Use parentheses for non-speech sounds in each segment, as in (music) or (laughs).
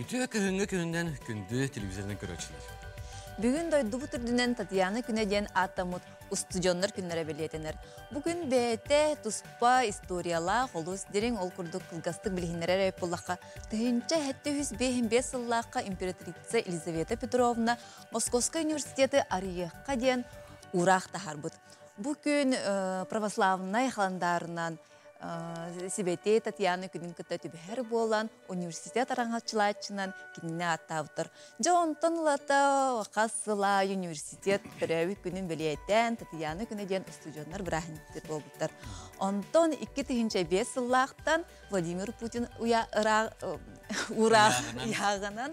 Үтө кыһыңы кыһыңнан күндү телевизордан көрөчүлөр. Бүгін дойду бұтырдүнен Татьяна күнеден атамут устудионнар күннері білетінер. Бүгін бәйте туспа историяла қолус дерен ол күрдік кылгастық білгенлері рәйп болаққа. Түйінші хәтті хүз бейін бес сыллаққа императрица Елизавета Петровна Московский университеті Арияққа ден урақ тахар бұд. Бүгін православнай қаландарынан Сибете Татьяна күнін күтті түбәр болан университет араңатчылайчынан кинне аттавдыр. Жонтон лата қасыла университет бірәуі күнін білеттен Татьяна күнеден студиондар бірахинттер болбуттар. Онтон 2005 сыллақтан Владимир Путин уя ура яғынан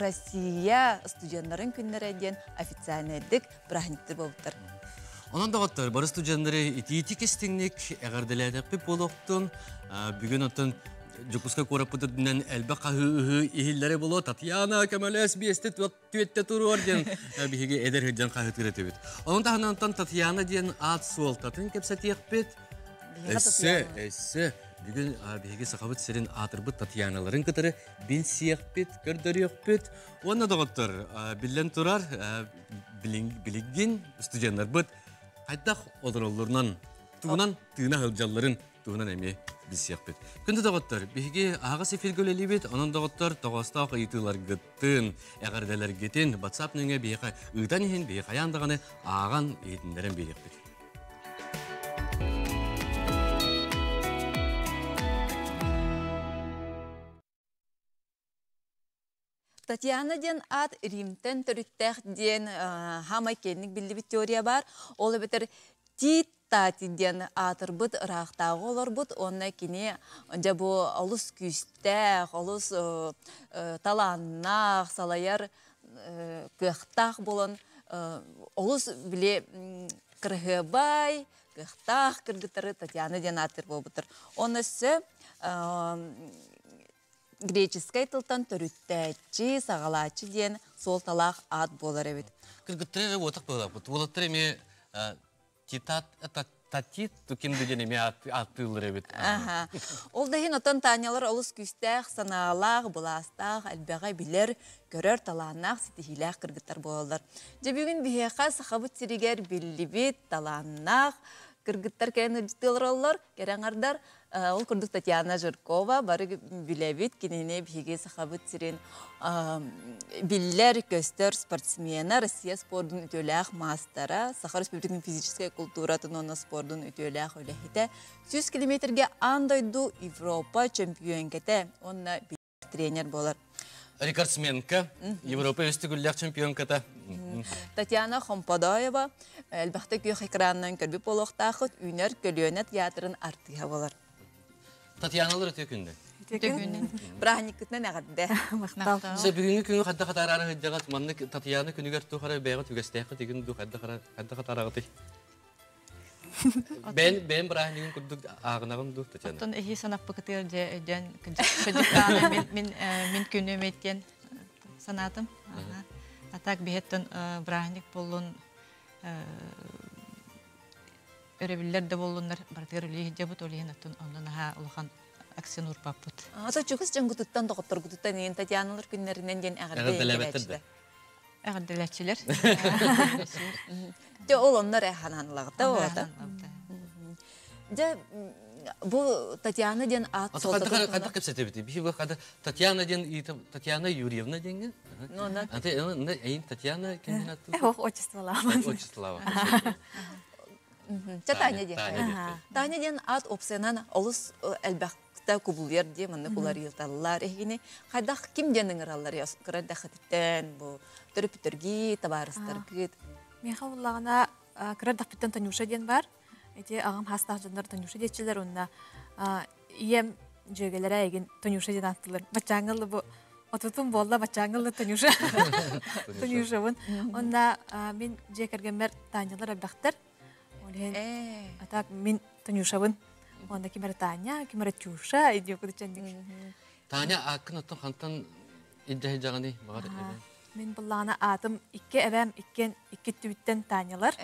Россия студиондарын күннерден официальныйдык бірахинттер болбуттар. Онан дағыттар, бары студенттары ити-ити кестіңнік, әғарделәдік піп болуқтын, бүгін оттын Жукуска корапытыдынан әлбә қағы үхі ихилләре болу, Татьяна көмөлөс бесті түетті тұру орден бігі әдер хүдден қағы түрі төбет. Оның тағынан Татьяна ден ат суолтатын кепсәтек бет. Әсі, әсі, бүгін бігі сақабыт сірін атырбыт Татьяналарын кітірі бил сиек бет, көрдөрек бет. Оны дағыттар, білен тұрар, білігген студенттар бұд, қайдақ одыролларынан, туынан тыына хылжалларын туынан әме білсек бет. Күнді дағыттар, бігі аға сефергөл әлебет, оның дағыттар тоғастақ ұйтылар гыттын, әғардалар гетін, батсап нүңе бейқа ұйтан ехен бейқа яндағаны аған етіндерін бейек Татьяна ден ат Римтен төрүттәх ден хама кенник билдибит теория бар. Ол бетер титта ден атыр бут рахтагы олар бут. Онна кини жа бу олус күстәх, олус таланнах, салаяр кыхтах болон. Олус биле кыргыбай, кыхтах кыргытары Татьяна ден атыр болбутыр. Онысы греческий тылтан төрүттәчи, сагалачы ден сол талақ ат болар эбит. Кыргыттыры отық болар бұд. Олаттыр еме титат, татит, тукин дүден еме аттылыр. Аха. Ол дайын отан танялар олыс күстәк, саналақ, бұластақ, әлбәға билер, көрөр таланнақ, сетихиләқ кыргыттар болалар. Жебігін бігеқа сақабыт сиригер биллибит, таланнақ, кыргыттар олар, кераңардар, ол күрдік Татьяна Жиркова, бары билебит, кенене биге сахабыт сирен биллер көстер спортсмена, Россия спордун үтөләқ мастера, Сахар Республикының физическая культура тонона спордун үтөләқ өләхите, 100 километрге андойду Европа чемпионкете, онна тренер болар. Рекордсменка, Европа өстігілләқ чемпионката. Татьяна Хомпадаева, әлбәқті күйіқ экранынан көрбіп болуқтақыт, үйнер көліөне театрын артыға болар. Татьяналар өте күнді. Брахникытнан әғадды. Сэ бүгінгі күні қадда қатарары хыджағат, манны Татьяна бәйға түгістәқі деген ду қадда қатарағыты. Бен бен брахнигин курдук агынагын ду Татьяна. Эхи санап же мен мен мен санатым. Атак бехеттен брахник болун өребиллер де болуннар бартыр лиһи жабыт олиһин аттын ондан ха улахан аксен урпаппыт. Ата чугус жан гутуттан доктор гутуттан ен Татьяналар күннәреннән ден әгәрдә. Әгәрдәләчиләр. Де ол оннар әхананлыгы ота. Де бу Татьяна ден ат Ата бу кадда Татьяна ден Татьяна Юрьевна денген. Ну, на. Ата Татьяна кемнат. Ох. (laughs) Ча Таня ден. Таня ден. Ат опсенан олус әлбәктә күбулер ди монны кулар йылталлар. Эхине кайдах ким денең раллар яс кырда хатиттен бу төрүптөрги табарыстар кит. Мен хавлагана кырар дахпыттан Танюша ден бар. Эти агам хастах жандар Танюша дечилер онна. Ием жөгелер айген Танюша ден аттылар. Бачаңылы бу Отутун болла бачаңылы (laughs) (laughs) Танюша. Танюша бун. Онна мен жекергенмер Танялар абдактар. Олен атак мен Танюша бун. Онда кимер Таня, кимер Тюша, идио кудычандик. Таня акын оттон хантан идде жаганы багар. Мен буллана атым икке иккен түбіттен Танялар.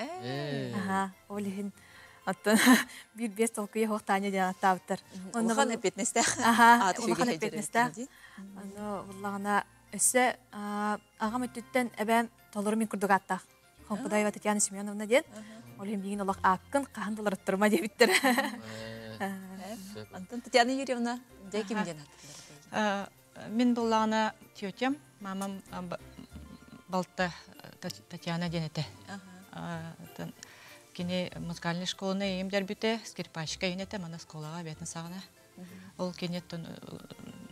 Аха, олихин Аттан бир бес таня эпетнесте. Аха, улахан эпетнесте. Аны агам өттүттен толору мен Татьяна Семеновна ден. Ол hem бигин олак аккын кахан долар турма дебиттер. Антон Татьяна Юрьевна, де кимден Э, Мен боллағына тетям, мамам балта э, Тат- Татьяна денете. Кені музыкальный школына емдер бүте, скрипачка енете, мана сколаға бетін сағына. Ол кенеттен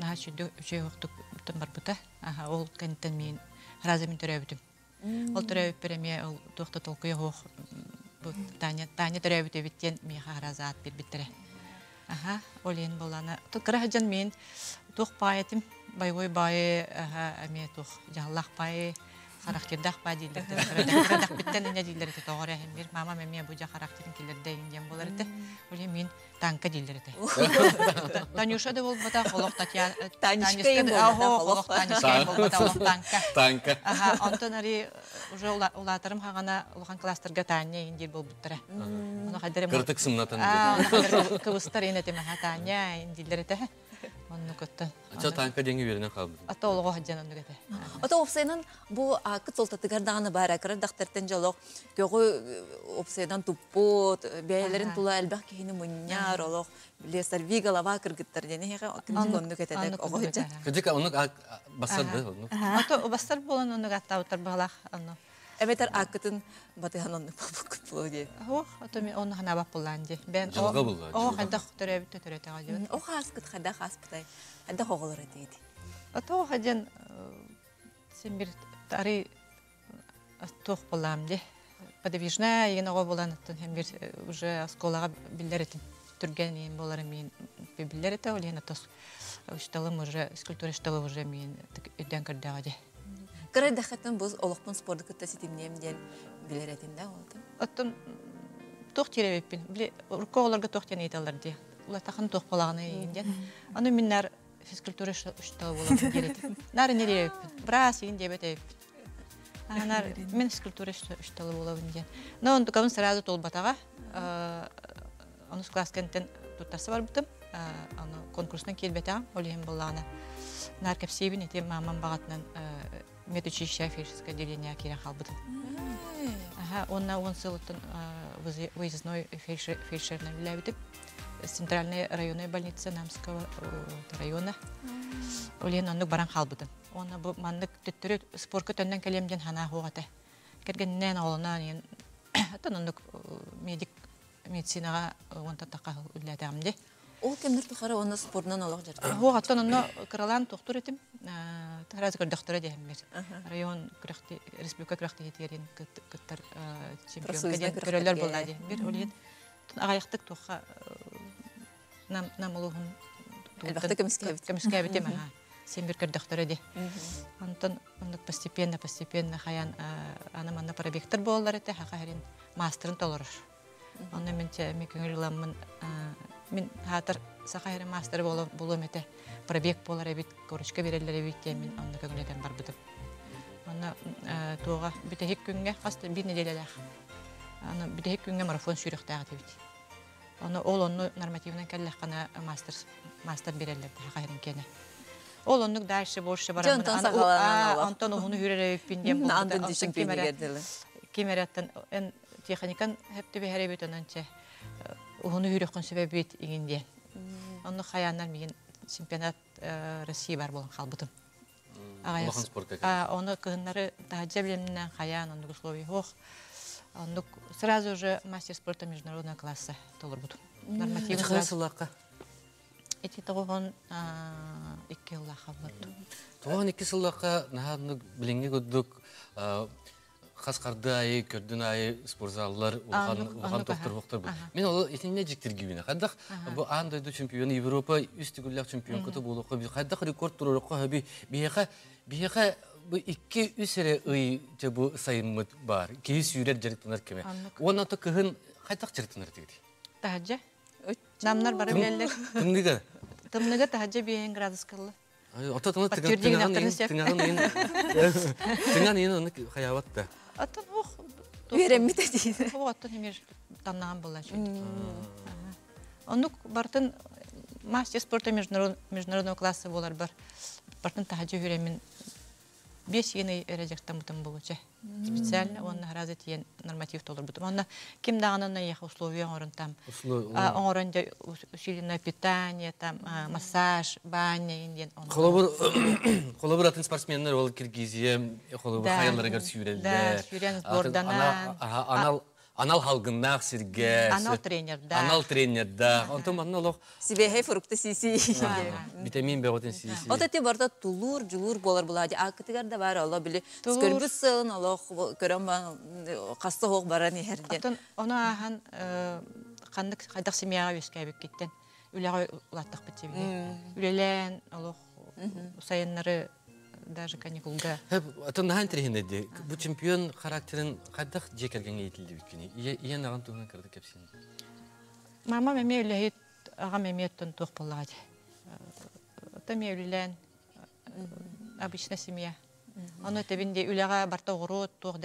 наға үшей оқтық бүтін бар бұта. Аха, Ол кенеттен мен разы мен түрі бүтім. Ол түрі өппереме, ол тоқты толқыя оқ, Таня Таня түрі бүте біттен меха разы ат бір біттірі. Аха, ол ен болана. Жан мен тух паятым, байгой байы, аха, әме тух жаллах байы, характердах ба дейлер. Характер биттен ине дейлер те тоғыр әхембер. Мама мәме бұ жа характерин келерде инден болар ете. Ол ен мен танка дейлер ете. Танюша да бол бата холок Татьяна. Бол бата, холок. им бол бата холок танка. Танка. Ага, онтон ари уже ула- улатарым хагана улахан класстарга Таня индер бол буттара. Оны хадырым. Кыртык сымнатын. А, кыбыстар ине тема Таня индилер көттөн. Ача танка деньги веріне қалды. Ата олого хаджан кете. Ото опсайнан бу акыт солтаты гардаганы бар акыры дахтартен жолок көгө опсайдан туппут бәйләрен тула әлбәк киһине муньяр олох билесар ви голова кыргыттар дене хеге акын конну кетедек огойча Кыдык оны басар да. оны. Ата обастар болан онны гатта утар балах онны. Эметер акытын батыхан онны папукут булди Хох, ата ми онны хана бап буланди. Бен Жылга булга, О, жылга. хадах төрөбүт төрөтө галып. о хаскыт хада хаспытай хада хоголор дейди Ата хаджан сен бир тари тох булам ди. Подвижная егеного булан аттан һәм бир э, уже түрген ен болар мен биллерете ол ен атас. Үсталым уже скульптура шталы уже мен кыры дахатын бус олохпун спорду кытта ситимнем ден билеретин да олды Оттон тох тиребеппин. Биле уркоолорга тох тен айталар ди. Ула тахан тох полагына инден. Аны миннар физкультура шталы болом керет. Нар не дереппин. Брас ин дебете. Анар мен физкультура шталы болом инден. Но он тукавын сразу толбатага. Аны класс кентен туттасы бар бутым. Аны конкурстан келбете олем боллана. Нар кепсебин эти мамам багатынан медучилище физическое отделение кире халбытым. Ага, он на он сылытын выездной фельдшер- фельдшерный лябитip Центральная районная больница Намского э, района. Олен аннык баран халбытын. Оны бу маннык төттөрү спорка төннен келемден хана хугата. Кергеннен олына ен атын аннык медик медицинага онта така үлләтәмди. Ол кемнер тухары оны спорнан жарты Ху аттан онно кыралан тохтур этим. Тараз көрдөктөрө дехмер. Район крахти республика крахти етерин кыттар чемпион Профсоюзный каден крахтар көрөлөр ге. булады. Бир олен агаяктык тоха нам де. Антон ондук постепенно постепенно хаян мастерын мен те ми көңүлламын мен хатыр сахайры мастер болом болом эте пробег болар эбит корочка берелер эбит те мен онна көңүлөтөн бар бутуп. Онна туга бүтехик күнгө касты бир неделелер. Аны бүтехик күнгө марафон. Оны ол онны нормативный кәлләхкана мастер мастер берелер хакайрын кене. Ол оннук дальше больше. Антон оны техникан уһуну хүрөккөн себебит игинде. Онны хаяннар миген чемпионат э, Россия бар болон халбытым. Агаяс- Улахан спортка А, оны кыһыннары тахаджа билемнен хаян, онны условий хох. Онны сразу же мастер спорта международного класса. Нормативный Чықай класс. сылаққа. Эти тогон икки улла халбыт. Туған екі сылаққа нағанны біліңге көддік қасқарды айы, көрдің айы спортзаллар, тоқтыр аха, боқтыр бұл. Мен ол етіне жіктір гүйіне. Қаддақ бұл андайды чемпион Европа үстігілік чемпион көті болуққа. Қаддақ рекорд тұрырыққа хөбі бейеқа бейеқа bu iki üsere ıy ce bu sayımı var. Ki sürer jertiner keme. Anlık. Ona to kıhın kaytak jertiner dedi. Тахаджа. Намнар бары билерлер. Тымныга тахаджа биен градус ең (laughs) Үйренмейді дейді. Емер болла Онук бартын мастер спорта международ- международного класса болар бар. Бартын тахаджы хүремин бес ені болучу. Специально он разы тиен норматив толар бутум. Онна ким даганына ех условия орын там. А, Оңорон усиленное питание, там массаж, баня инден. Холобур (coughs) атын спортсменнер ол Киргизия холобур Да. хайылларыгар Да, сүйрелде. сүйрен Атын сборданан. ана- аха, Анал анал халгыннах сирге. Анал тренер, да. Анал тренер да. Онтон манна олох Сибехе фрукты сиси. витамин Б отен сиси. Ота те барда тулур, жулур болар булади. Акытыгар да бар, ола биле. Тулур. Скөрбү сын, ола көрөм ба касты хок баран. Атын оны ахан кандык кайдак семьяга өскәбек киттен. Үләгә улаттык битсебиге. Үлелән олох сайыннары даже каникулга. Атын нахан тренерде. Бу чемпион характерин кайдах жекелген эйтилди бүткени. Ие наган туган кырды кепсин. Мама меме үләһит ага меме тон тух боллагы. Та ме үлелән обычно семья. Оны тебинде барта тух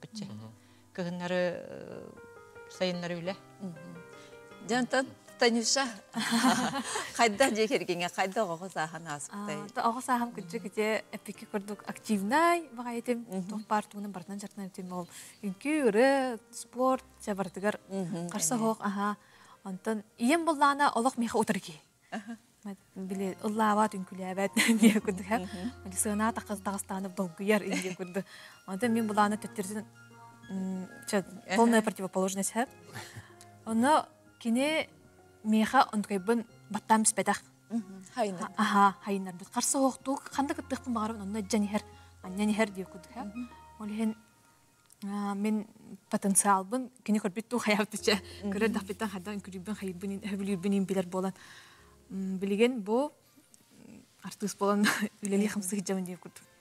битче. Кыгыннары сайыннары үлә. Жантан Танюша. (laughs) Кайда жекергенге кайда гого сахан асыктай. Ағы сағам күнчі кете эпики көрдік активнай баға етем. Тоқ бар туғынан бартынан жартынан етем ол. Үнкі үрі, спорт, жабардығар. Қарса хоқ, аха. Онтан, иен боллана олық меха отырги. Біле, ұллават, үнкіләбәт, (laughs) дие. Біле, сығына тағыстанып долгыяр, инде күрді. Онтан мен боллана төттерден полная противоположность, ха. Оны, кене меха онтқайбын баттам спетах. Хайна. Аха, хайнар бит. Карсы хоқту, кандай кыттыктын багарып, онна жанихер, аннянихер дип күдүк, ха. Олен мен потенциалбын, кини көрбит ту хаяп биче. Көрөр дапиттан хадан күрүбүн хайбын, хөбүлүбүн билер болан. Билген бу артык болан (laughs) үлели хамсы жамын дип күдүк.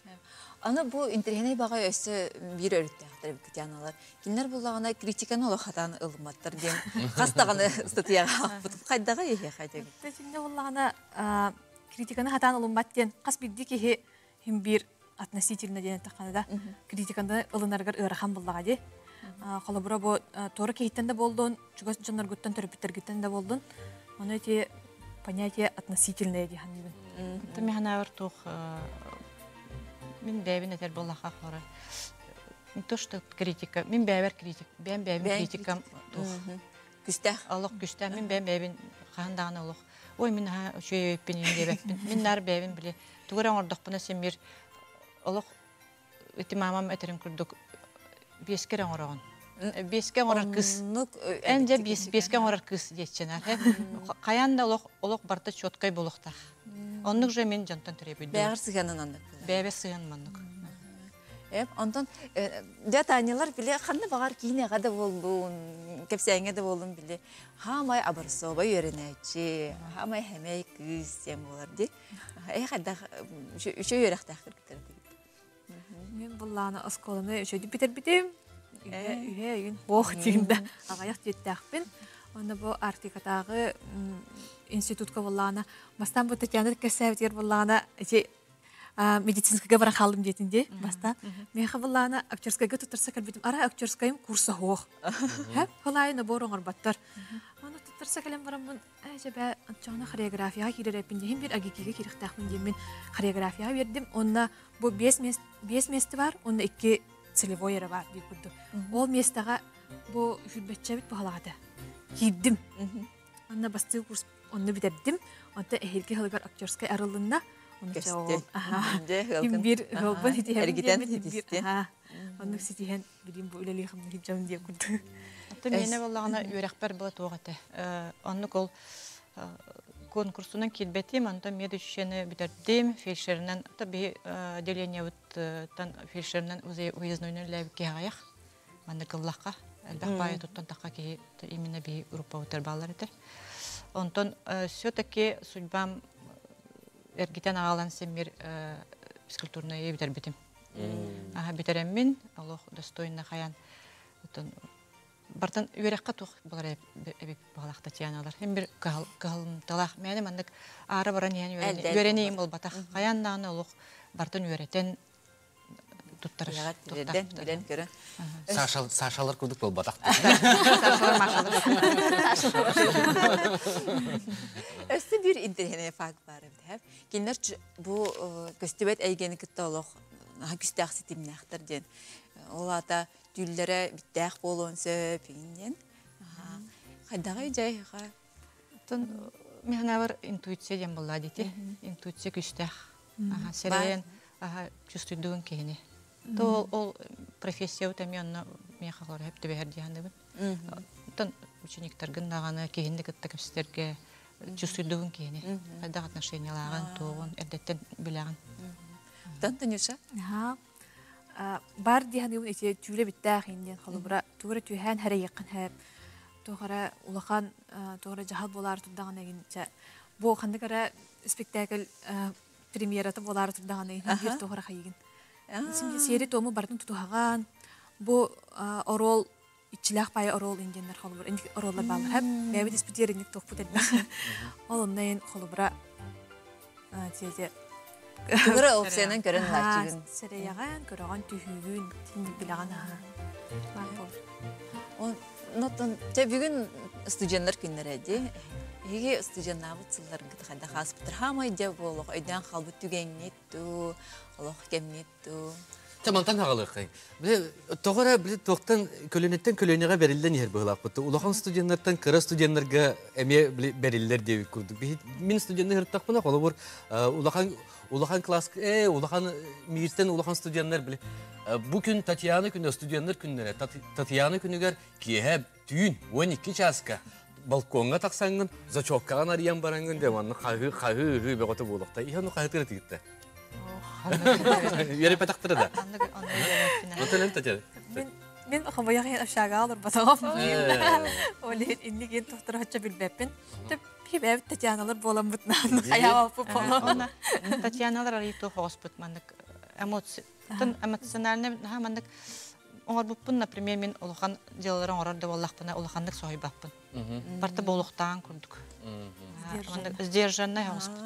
Аны бу интернет бага өсө бир өрүттө актыр битяналар. Кинер буллагына критиканы ола хатан ылматтыр дем. (laughs) Хастаганы статьяга бутуп кайдага ехе кайда. Тәҗинде буллагына критиканы хатан улумбат ден, кас бидди ки хим бир относительно ден таханада критиканы ылынаргар ырахан буллага ди. Холобура бу торы кейттен де болдун, чугас жоннор гуттан төрөпүттер гиттен де болдун. Оны те понятие относительное ди ханыбын. Та механа Мен бәбин этер боллаха хора. Не то, что критика. Мен бәбер критик. Бән бәбин Бән критикам тух. Күстә. Аллах күстә. Мен бән бәбин хандаганы аллах. Ой, мен ха шөй бәппин. Мен нар бәбин биле. Тугран ордох буна семир. Аллах эти мамам этерин күрдүк. Бескерен ораган. Бескен орар кыз. Энде бес бескен орар кыз деченер. Каянда аллах барта чоткай болохтар. Оннук же мен жантан төрөбүдү. Бәгәр сыганын аны. Бәбе сыйын мандык. Эп, онтон дә танялар биле ханны багар кийне гада болдун, кепсәңе дә болдун биле. Хамай абарсоба йөренәче, хамай хәмәй кыз сем булар ди. Эй хадда шо йөрәхтә хәр Мен булланы осколаны өшөдү битер битем. Үһә, үһә, үн хох тигинде. Агаяк жеттәхпин. Оны бу Артикатагы институтка булланы. Бастан бу Татьяна Касавтер булланы. Эти медицинскага бара халдым детинде баста. Мен хабылланы актерскага тутырса калбитим. Ара актерскайым курсы хох. Ха, халай набор оңор баттар. Аны тутырса калем барамын. Әҗәбә антчана хореография киререпин дим бир агикиге кирихтахмын дим мен хореография бердим. Онна бу 5 мест 5 месте бар, онда 2 целевой ера бар дип күрдү. Ол местага бу хүлбетче бит балагада. Киддим. Онна басты курс онны битердим. Онда эхилге хылгар актерскай арылынна. Онда жауап. Аха. Ким бир хылбын Эргитен хитисте. Онны билим бу хымны дип үрәхбәр була. Онны кол конкурсунан килбетим, анда меди шешене битердим, фельдшернен, та би отделение вот тан фельдшернен уездной кыллакка, туттан такка ки именно би группа итер. Онтон все-таки судьбам эргитен агалан семир физкультурная битер битим. Ага битерем мин, Аллах достойно хаян. Отон бартан үрәккә тух булар эбик баглак Татьяналар. Һәм бер калым талах мәне мандык ары баран яны үрәнеем бол батак. Каяннан улук бартан үрәтен туттар. Билен көрөн. Сашал Сашалар кудук бол батак. Өсті бір интернет факт бар деп. Кинер бу көстебет әйгені кітті олық наха күстәк ситимнәхтер ден. Ол ата түлләре биттәк болон сөп инден. Хайдагы жайга. Тон мехнавар интуиция дем булла дите. Интуиция күстәх. Аха, серен, аха, чувствуйдуын кehini. То ол профессия утамянна мехалар хеп тебер дияны. Тон учениктер наганы кehini кытта кепстерге чувствуйдуын кehini. Хайда отношенияларын тоғын, эрдеттен билеген. Тан Танюша. Аха. А, бар дихан юн эти тюле биттах инден халыбра тугра тюхан харе якын хәп тугра улахан тугра жахал болар турдаган эгинче бу хандыгара спектакль премьераты болар турдаган эгин хайгин симде сери тому бардын тутуган бу орол ичилах бай орол инденер халыбра инди ороллар балар хәп бәбе диспутеринник тохпут элбә ол оннайын халыбра тезе Тугра опсиянан көрөн лачыгын. Сәрәяган, тиндик билеген аха. Бар бол. Он нотон те бүгүн студенттер күннәре ди. Еге студенттар сыллар гыт хада хас битер хамай де болок өйдән халбы түгәннет ту, Аллах кемнет ту. Тамантан хагалыкай. Биле тогора биле токтан көлөнеттен көлөнөгө берилден ер булак буту. Улахан студенттардан кыра студенттарга эме биле бериллер деп курдук. Мин студенттер хыртак буна колы бур улахан улахан класс э улахан мирстен улахан студенттер биле. Бу күн Татьяна күнү студенттер күннәре Татьяна күнүгөр киһә түйүн 12 часка балконга таксаңын зачоккаган арыян бараңын деп аны хагы хагы хы беготы булакта. Ихе ну хагы тигитте. Патактыры да. Отелен тәҗәр. Мен батагам. Олен инни ген тохтор хача билбеппин. Теп хибеп татьяналар болам бутна. Аява пу поло. Татьяналар ариту хоспит мандык эмоция. Тын эмоциональный ха мандык Оңор буппун, например, мен орар сойбаппын. Барта болуктан курдук. Сдержанный хоспит.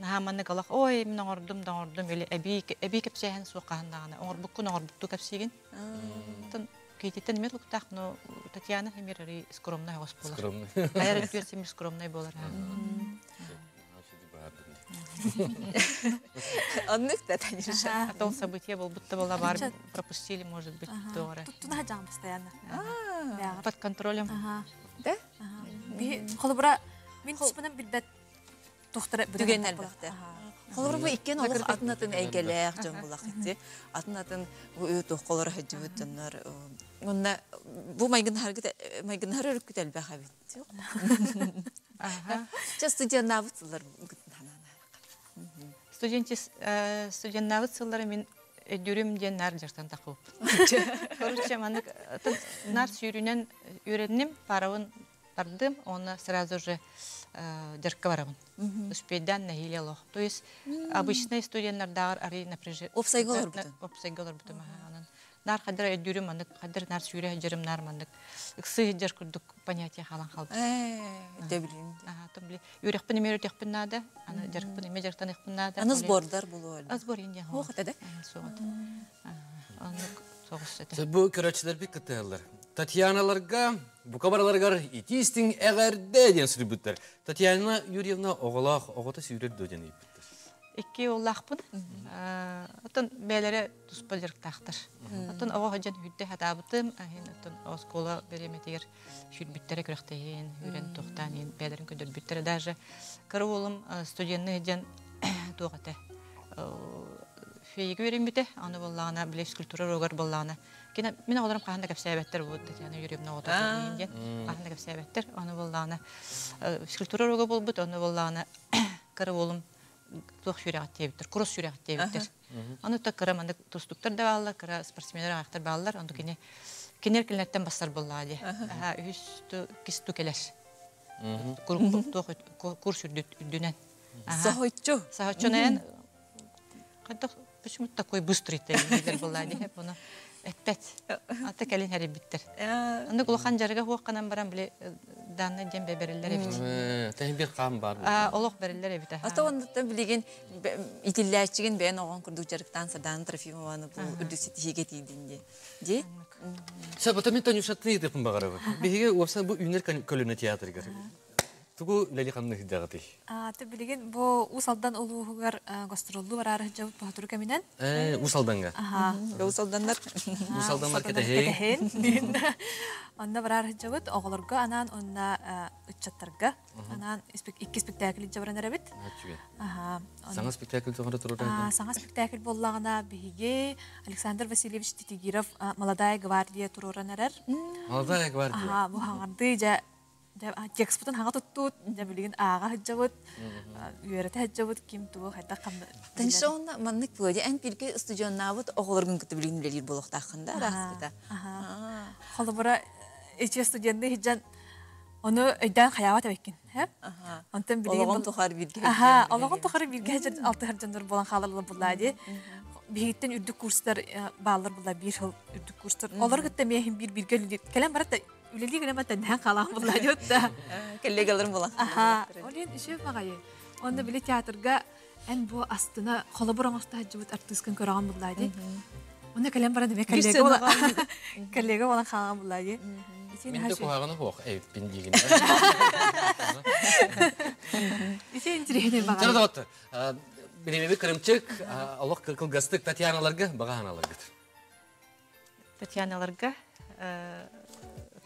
Наһаманы галах, ой, мен оңордум, да оңордум, или эби эби кепсәһен суқаһындагына. Оңор буккун оңор бутту кепсеген. Тын кейтеттен мен луктах, но Татьяна хемирари скромная госпола. Скромный. Аяр өтөсем скромный болар. Аннык та Танюша. А то событие был будто была бар, пропустили, может быть, жам постоянно. Под контролем. Да? Би холбра мен тиспенен билбет тохтора Түген әлбәттә. Холор бу иккен олох атын атын әйгәләк җан булак итте. Атын атын бу тохколор хаҗыбыт тоннар. Онна бу майгын харгыт майгын харыр күт әлбә хабит. (laughs) Ага. Ча студент навыцлар Студентис студент сыллары мен дүрүм ден нар жартан тақып. Короче, маны нар сүйрүнен үйренним, паравын бардым, оны сразу же дырка барамын. Успейдан нахилелох. То есть обычный студенттар дагар ари напряжение. Опсайголар бутун. Опсайголар бутун. Анан нар кадыр дүрүм маны кадыр нар сүйрө жырым нар маны. Иксы жар курдук понятие халан халды. Э, дебилин. Ага, там бли. Юрих пын эмер өтөх пын нада. Аны жарк пын эмер жарктан их пын нада. Аны сбордар булу. Азбор инде. Хох тәдә. Соғат. Аны соғыс эте. Бу көрәчләр бик кытыялар. Татьяналарга, бу кабарларга итистин әгәрдә дигән сүрбүттер. Татьяна Юрьевна огота сүрәт дөдән ипиттер. Икки уллахпын. Отон бәләре туспалыр тахтар. Отон ого хаҗан хүддә хатабытым, ахин отон оскола береметер шүрбиттере күрәхтәен, үрен тохтан, бәләрен көдөр биттер даже. Каруулым студентны хаҗан (coughs) тугата. Фейге беремите, аны боллагына билес культура рогар. Кина мен каханда бу. Каханда аны боллагына физкультура рога аны (coughs) туох сүрәгәт тибиттер, кросс сүрәгәт тибиттер. Аны та кыра манда тустуктар да баллар, кыра спортсменнер аяктар баллар, аны кине кинер кинләртән бастар булла ди. Ага, үз ту кисту келәш. Курс үддүнән. Сахойчу. Сахочонен кадда почему такой быстрый ты эппет. Ата калин хәри биттер. Аны кулхан жарга хуакканан барам биле данны дем берилер эбит. Тәһин бир кам бар. А олох берилер эбит. Ата онда билеген итилләчиген бәен оган курдук жарыктан садан Трофимованы бу үрдүсү тиге тидинде. Де? Сәбәтә мен танышатны идем багара. Биге вапса бу үнер көлөнө театрга. Тугу лели ханны хидагаты. Аты билеген бу усалдан улуугар гастролду барары жабыт бахатуру каминен. Э, усалданга. Аха. Гауsaldanlar. Усалданлар кетеһин. Онда барар жабыт оголорго анан онна үччаттарга анан икки спектакль жабыран эребит. Аха. Саңа спектакль тоғыры тұрыр А, Саңа спектакль боллагана биге Александр Васильевич Титигиров а, Молодая гвардия туруран эрер. Молодая гвардия. Аха, бу хаңарды жа текстпутун хаңа туттут, жа билген ага хаджабыт, үйөрөтө хаджабыт ким туу хайта камда. Таншоуна маннык буде эн бирге студионнабыт оголоргун кыты билген билер болохтакында растыда. Аха. Холобора эче студенты хиджан Оны өйдән хаябат әбеккен, хә? Аха. Онтан билген Ологон бұл- тухар бирге. Аха, ологон тухары бирге хәҗәр алты хәрҗәндер булган халырлы булады. Бигиттен үрдүк курстар э, баалар була бир хил үрдүк курстар. Олар гытта мехин бир бирге үлели генә калан булады ютта. (laughs) Келлегалар була. Аха, олен ише багай. Онда биле театрга эн бу астына холоборон аста хәҗәбет артистын көргән булады. Онда кәләм барат ме коллега сцена була. Була Мен. Исен отты. Кырымчык, Аллах кылгастык Татьяналарга баганаларга. Татьяналарга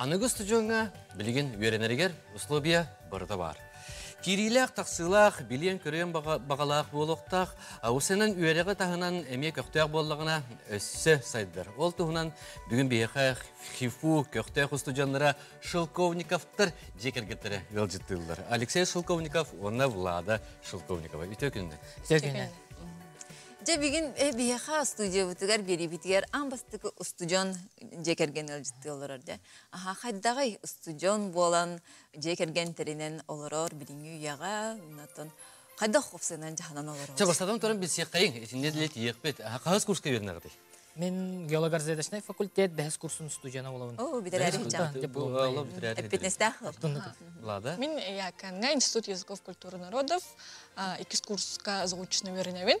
Анығы студионға білген үйренерігер условия бұрыда бар. Кирилақ, тақсылақ, білен көрен бағалақ болуқтақ, аусынан үйерегі тағынан әме көқтеғ болығына өссі сайдыр. Ол тұғынан бүгін бейхі хифу көқтеғ студионлара Шылковниковтар жекергеттері ғылжыттылар. Алексей Шылковников, оны Влада Шылковникова. Үте күнді. Э биха студия бутугар бери битигер амбастык студион жекерген элжитти олорор де. Аха хайдагы студион болан жекерген теринен олорор билиңи яга натон хайда хопсынан жаханан олорор. Чабастадан тұрын біз сеққайын, етінде ділет еқпет. Қағыз курсқа берін ағыды. Мен геологоразведочный факультет бәхіс курсын студияна боламын. О, бидер әрі жа. Эппетнестах. Лада. Мен я канга Институт языков культуры народов, икис курска заучно верневин,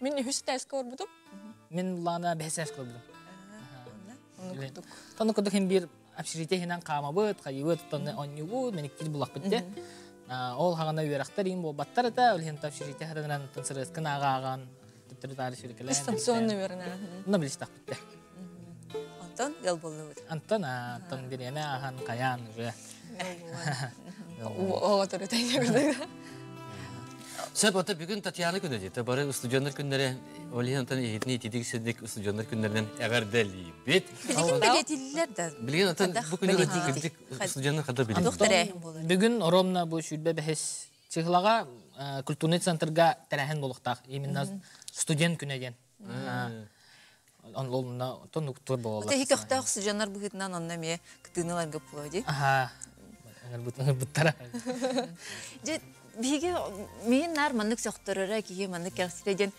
мен хүс тәскі мен лана бәхіс әш қылдым. Оны күрдік. Таны күдік хем бір мен ikkil бұлақ бітті. Ол хағана үйерақтар ең бұл баттар eta, ол хен общежития хаданан тансырыз кін ағаған, түттірі тары шүрекелер. Дистанционный верна. Оны біліш тақ бітті. Антон гал болду. Антон, антон бирене ахан қаян уже. Оға тұры тәйне Сөп ота бүгін Татьяна күні дейді. Бары студиондар күндері, тан етіне седік студиондар күндерінен әғардәлі бет. Билетилер да. Білген Қадақ бұл күні күндік студиондар білген. Бүгін оромна бұл шүрбе бәхес чыхлага культурный центрга тәрәһен болуқтақ. Именно студент күнеген. Он олна тонуктур болар. Те хикахта студиондар бухитнан онна ме кытыналар гып болду. Аха. Буттара. Же биге мен нар маннык сөхтөрөрө киге маннык кәрсиреген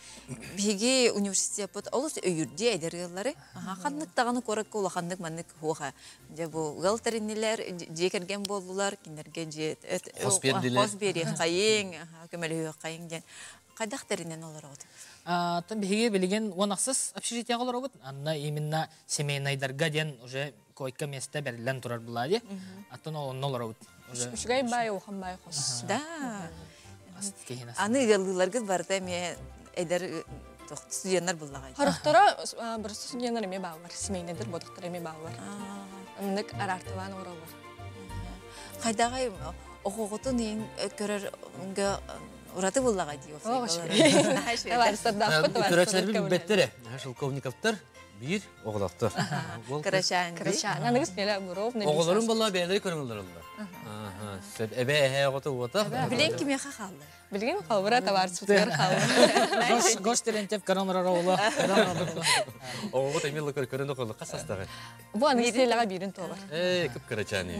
биге университет бут олус өйүрдү эдергеллары. Аха ханнык таганы корак кола ханнык маннык хуха. Же бу галтеринилер жекерген болдулар кинерге же Хос бердилер. Хос бери кайын, көмөлү кайын ген. Кайдак теринен олар от. Тон беге билеген онақсыз общежитияға олар обыт. Анна именно семейнайдарга ден уже койка месте берілен тұрар бұлады. Аттан ол олар обыт. Үшгай бай, охан бай хос. Да. Аны ыгаллыларгыз барда ме эдер студенттар буллагай. Харахтара бір студенттер эме баалар, семейнедер, бодықтар эме баалар. Мындык арартыбан ора бар. Эң көрөр ураты буллагай ди. Ого, Товарищ Сардахпыт, товарищ Көрәчләр Сардахпыт. беттере. Шелковниковтар бир оғылақтар. Крыша, наныңыз неле буров, не Оғыларын болла бәлері көріңілдер олда. Сәп әбә әхә оғыты оғыта. Билен киме хахалды. Билген қалбыра товарищ Сутгар қалбыра. Гош телентеп коронара рола. Оғыт әмелі көрін оғылы қасастағы. Бу аныңыз нелеға бирин тобар. Күп көрәчәні.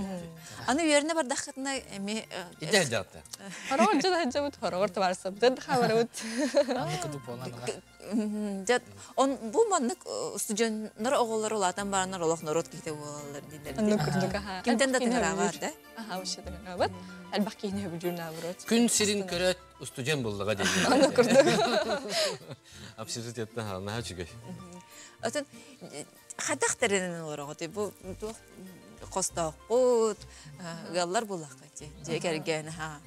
Аны үйеріне бардақытына эме Идәл жатты. Хорогор жада товарищ Сабдыр хабарыбыт. Аны кыдып болан. Жат он бу маннык студенттар оголор улатан баранар олох народ ките болалар дилер. Кимден да кейіне бар да. Аха. Әлбақ кейіне өбүр набырот. Күн сирин көрәт устуден болдыға дейді. Абсолютетті халына жүгей. Отын хадахтарынан ороготы бу бу костаакут галлар булакка ти. Жегерген ха.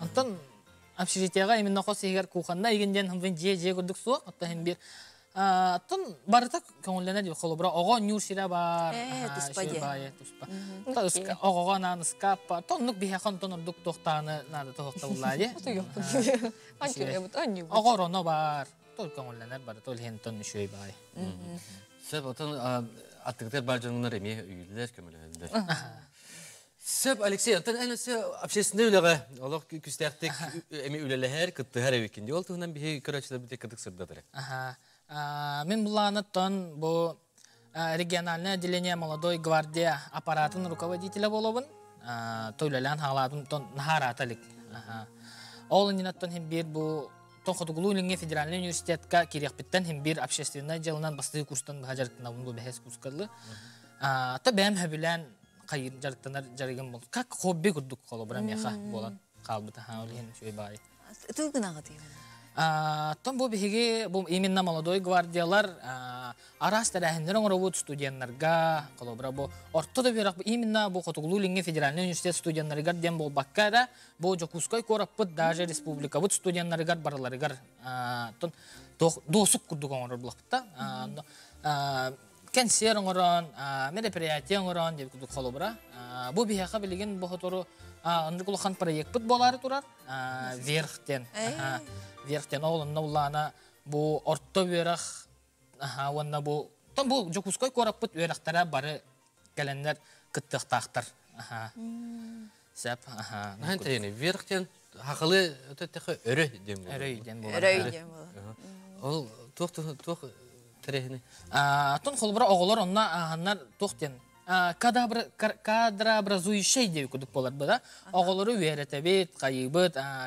Антон общежитияга именно егер куханна хымвен хем Аттон барыта көңүллене дип холобра ого нюрсира бар. Э, аха, бае, туспа. Ого нан скапа. Тоннук биһахан тонордук тохтаны нада тохта буллади. Ту yok. Анчу эбут, аню. Ого роно бар. Тол көңүлленер бар. Тол хен тон шөй бае. Сәп отын аттықтар бар жаңынар еме үйілдер көмілі Сөп Алексей, антон әнесі общественный үліға, олық күстәқтік әме үлеләһәр, кыттыһар әвекенде ол тұғынан бихе көрәчілер біте кыдық сырдадыр. Ага. Мен буланы тон бу а, региональное отделение молодой гвардия аппаратын руководителя болобун. Тойлалан халатын тон нахараталик. Ага. Ол иннаттон хем бир бу тон хотугулу линге федеральный университетка кирекпиттен хем бир общественный жылынан басты курстан бахажарктана бу бехес курскалы. А та бәм хәбилән кайыр жарыктанар жарыгын бол. Как хобби курдук коло бра меха болан. Калбыта ха олен шөй бай. Тугынага ти. А, Том бу биһиги бу именно молодой гвардиялар арас тәрәһендер оңробут студентларга колобра бу орто да бирак именно бу Хотугулу линге федеральный университет студентларга дем бакка да бу жокускай кораппыт даже республика бут студентларга бараларыгар а, тон досук курдук оңрор булакта кенсер оңорон мероприятие оңорон деп курдук колобра. А, бу биһака билеген бу хотору андыр кулахан проект болары турар верхтен верхтен олынна улана бу орто верах аха онна бу тон бу кораппыт верахтара бары календар кыттыктактар аха. Сәп аха тәйіне, верхтен хақылы өтәттіқі өрі дем. өрөйден болар Өрөйден Ол. А, тон оголор онна аханнар тохтен кадрообразующий деп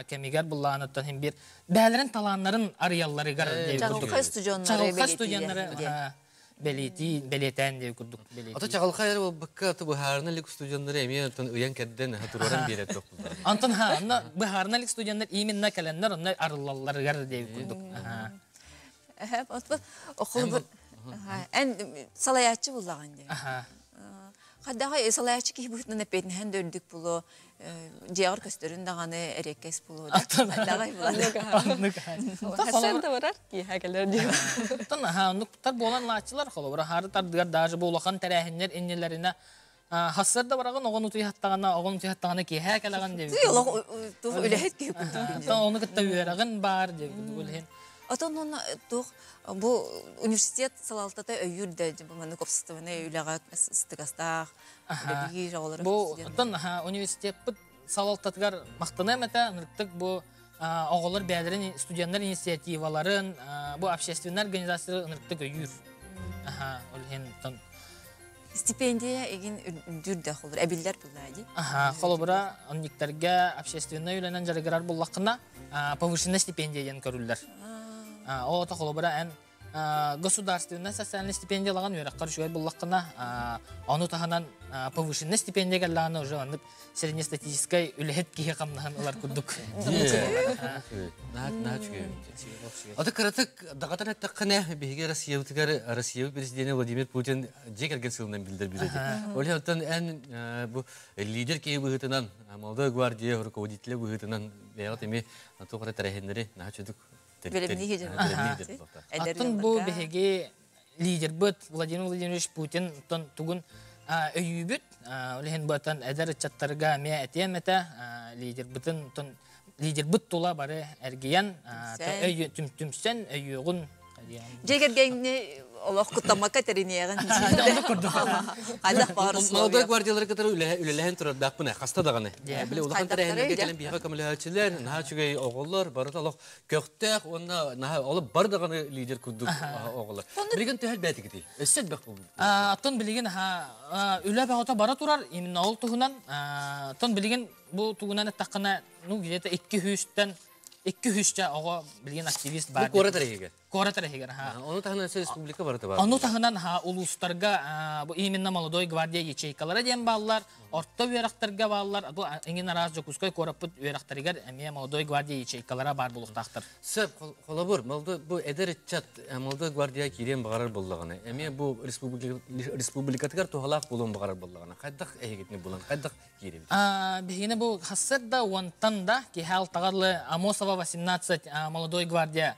кемигер булланыттан хим бир бәлерин таланнарын арыялларыгар деп күдүк Чагылка студенттары чагылка белети студенттары де. аха, белети белетен деп белети Ата чағылқа әрі ол бұққа аты бұхарына лік студенттары әме ұтын ұян кәдден хатуроран берет тоқ. Антон ха, онна бахарналик студенттер именно календар онна деп окул бу. Эн салаячы буллаган ди. Аха Хаддага салаячы ки бутна петин хэн дөндүк булу. Жегар көстөрүн даганы эреккес булу. Хаддага була. Хасан да барар ки хакелер диyor. Тон ха болан лачылар холобра хары тардыгар даже болахан тәрәһиннер иннелерine хассар да бараган огон утуй хаттагана огон утуй хаттагана ки ха калаган деп. Йолог тух үлеһет ки. Тон оны кытта үйрәгән бар. Отон оны тух бу университет салалтата өйүрдө бу маны копстываны үйлага стыгастах. Беги жаулары. Бу тон ха университет бут салалтатгар мактана мата ныртык бу оголор бәдерин студентлар инициативаларын бу общественный организация ныртык өйүр. Аха, үлһен тон Стипендия эгин үрдүрдө холор. Эбиллер булады. Аха, холобра онниктарга общественный үйлөнен жарыгырар буллакына повышенный стипендия ден көрүлләр. Э, о тақылыбыра эн э, государственный социальный стипендия лаган юраққар шуай буллаққына э, аны таханан повышенный стипендия галланы уже анып среднестатистической үлехет кие қамнахан олар күрдік. (laughs) Аты кыратык дағатан әтті қына бейге Россиябытығар Россиябы президент Владимир Путин жек әрген сылынан білдір біледі. Оле оттан бу лидер кей бұғытынан, молодой гвардия руководителі бұғытынан бәйғат еме тоқыры тәрәхендері наға Атын бұл беге лидер. бұт Владимир Владимирович Путин тұн түгін өйюбіт, өліхен бұтын әдір чаттарға әтем әті, лидер тұн лидер тұла бары өйі олох кутама катеринияған молодой гвардиялар катары үлелехен турар бақпын хаста дағаны біле улахан тәрәһендерге келен бияға камиләчиләр наһа чүгәй оғоллар барыт олох көктәк онна наһа олып бар дағаны лидер күдүк оғоллар билген тәһәл бәти кити эссет бәк бул а билген ха үлә бәгота бара ол таққана ну где-то 2 хүстән 2 хүстә оға билген активист ба Кора тарихигер ха. Оны тахана республика бары бар. Ону тахынан ха улустарга бу именно молодой гвардия ячейкалары дем баллар, орто верахтарга баллар, бу эңин араз жокускай корапыт верахтарыгар эме молодой гвардия ячейкалара бар булуктактар. Сәп холобур, молдо бу эдер чат, молдо гвардия кирен багарар буллаганы. Эме бу республика республикатыгар тухалак булун багарар буллаганы. Кайдак эгетне булан, кайдак кирен. А бигине бу хассырда уантанда ки хал тагарлы Амосова 18 а, молодой гвардия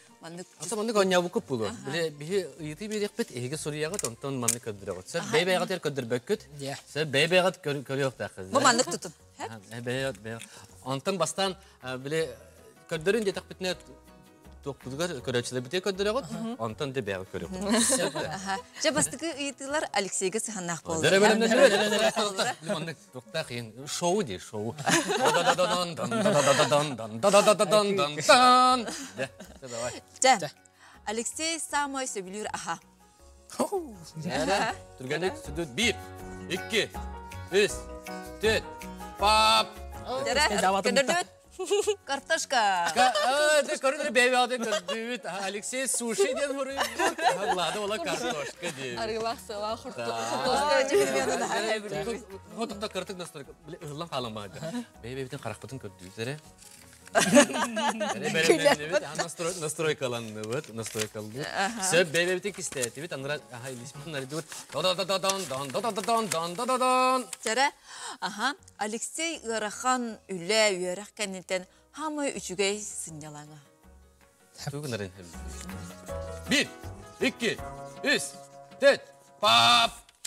маннык аса маннык оньябы көп булу биле бихи ыйты берекпит эге сурияга тонтон маннык көддүрөгөт сэ бэйбэйга тер көддүрбөккүт сэ бэйбэйга көрөк дакы бу маннык тутун онтон бастан биле көддөрүн жетекпитне тоқтылғар көрәчілебіте де Алексейге болды. Шоу. Алексей самой сөбілер аха. Түргенек сүдіт бір, екі, үс, төт, пап. Дәрі, өт. Картошка. Ты коридор бебе алды. Алексей суши ден хуру. Лады ола картошка дей. Арылах сала Картошка. жигерген ана. Хотукта кыртык Бей бей көдүт. Настройкаланды вот, настройкаланды. Все, бейбейтен кистети, вит анра, аха, илиспитин наридут. Да-да-да-да-дан, Жара. Аха. Алексей ырахан үлә үйәрәк кәннетен хамы сынялаңа. Bir, iki, üç, dört, pap.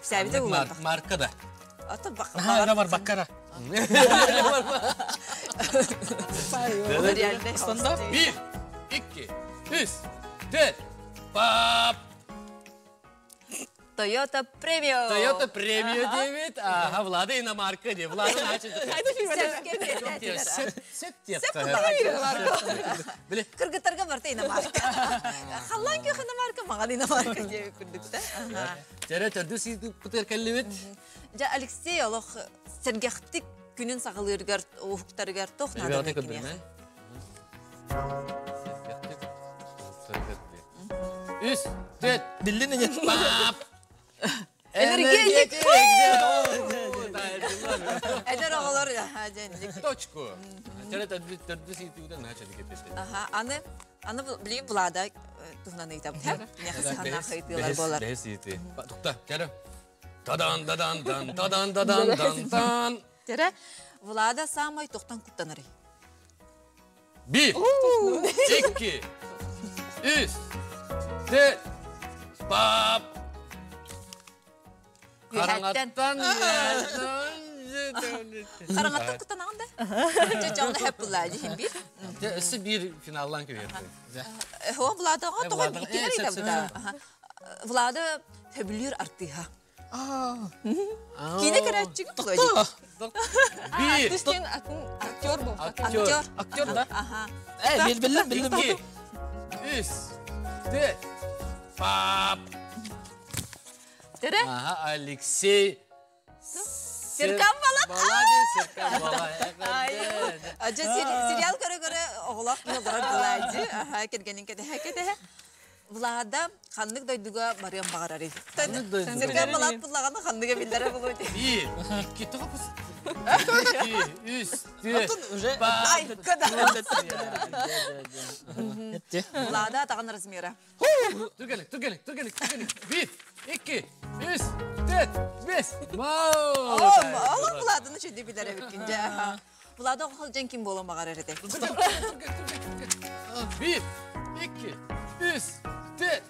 بسبب مار... ماركده اطبق انا مربكره Standart. Bir, iki, üç, dört, bap. Toyota Premio. Toyota Premio Aha. Ага, Aha, Vlada inamarka Влада, Vlada način. Haydi film edin. Söp, söp diye. Söp kullanmak inamarka. Bile. Kırgıtlarga иномарка. da inamarka. иномарка, маған иномарка mağal inamarka diye kurduk da. Tere tördü siz bu tür kellimet. үргер, Энергетик. Эдер оголор жәнлік. Точку. Тәрі тәрді сейтігуден начады аны, аны білейін бұлада тұғынан айтап. Нәқісі ханна болар. Бәс еті. Тұқта, тәрі. Тадан, тадан, дан, тадан, тадан, дан, самай Karangattan Қараңаттан куттанағанда? Жоғында хәп бұлайды, хем bir. Isi bir finallan köyerdi. О, Владаға тоған Владаға, икелер э, иде сәт бұда. Аха. Влада хөбүлүр артыха. Кине керәтчиге бұлайды. Bir, Дистен атын актер бұл. aktör, Актер. Актер, да? Аха. Э, бил- билdim, билdim. iki, üç, Тере, Aha, Alexey. Серкан бала. Серкан бала. Сериал көрө көрө кине барар бұлайды. Аха, кергенин кеде кеде. Влада ханнык дойдуга. Ханнык дойдуга. Серкан балат бұлағаны ханныга билдері бұлайды. Bir, iki, dokuz. İki. Ай, када. Etти. Влада тағын размера. Dur gelin, dur gelin, dur gelin, dur gelin. Bir, iki, üç, dört, beş. Wow. Allah Владаны чөйді билдері біткенде. Влада оғылжан ким болан бағарар еді. Bir, iki, üç, dört,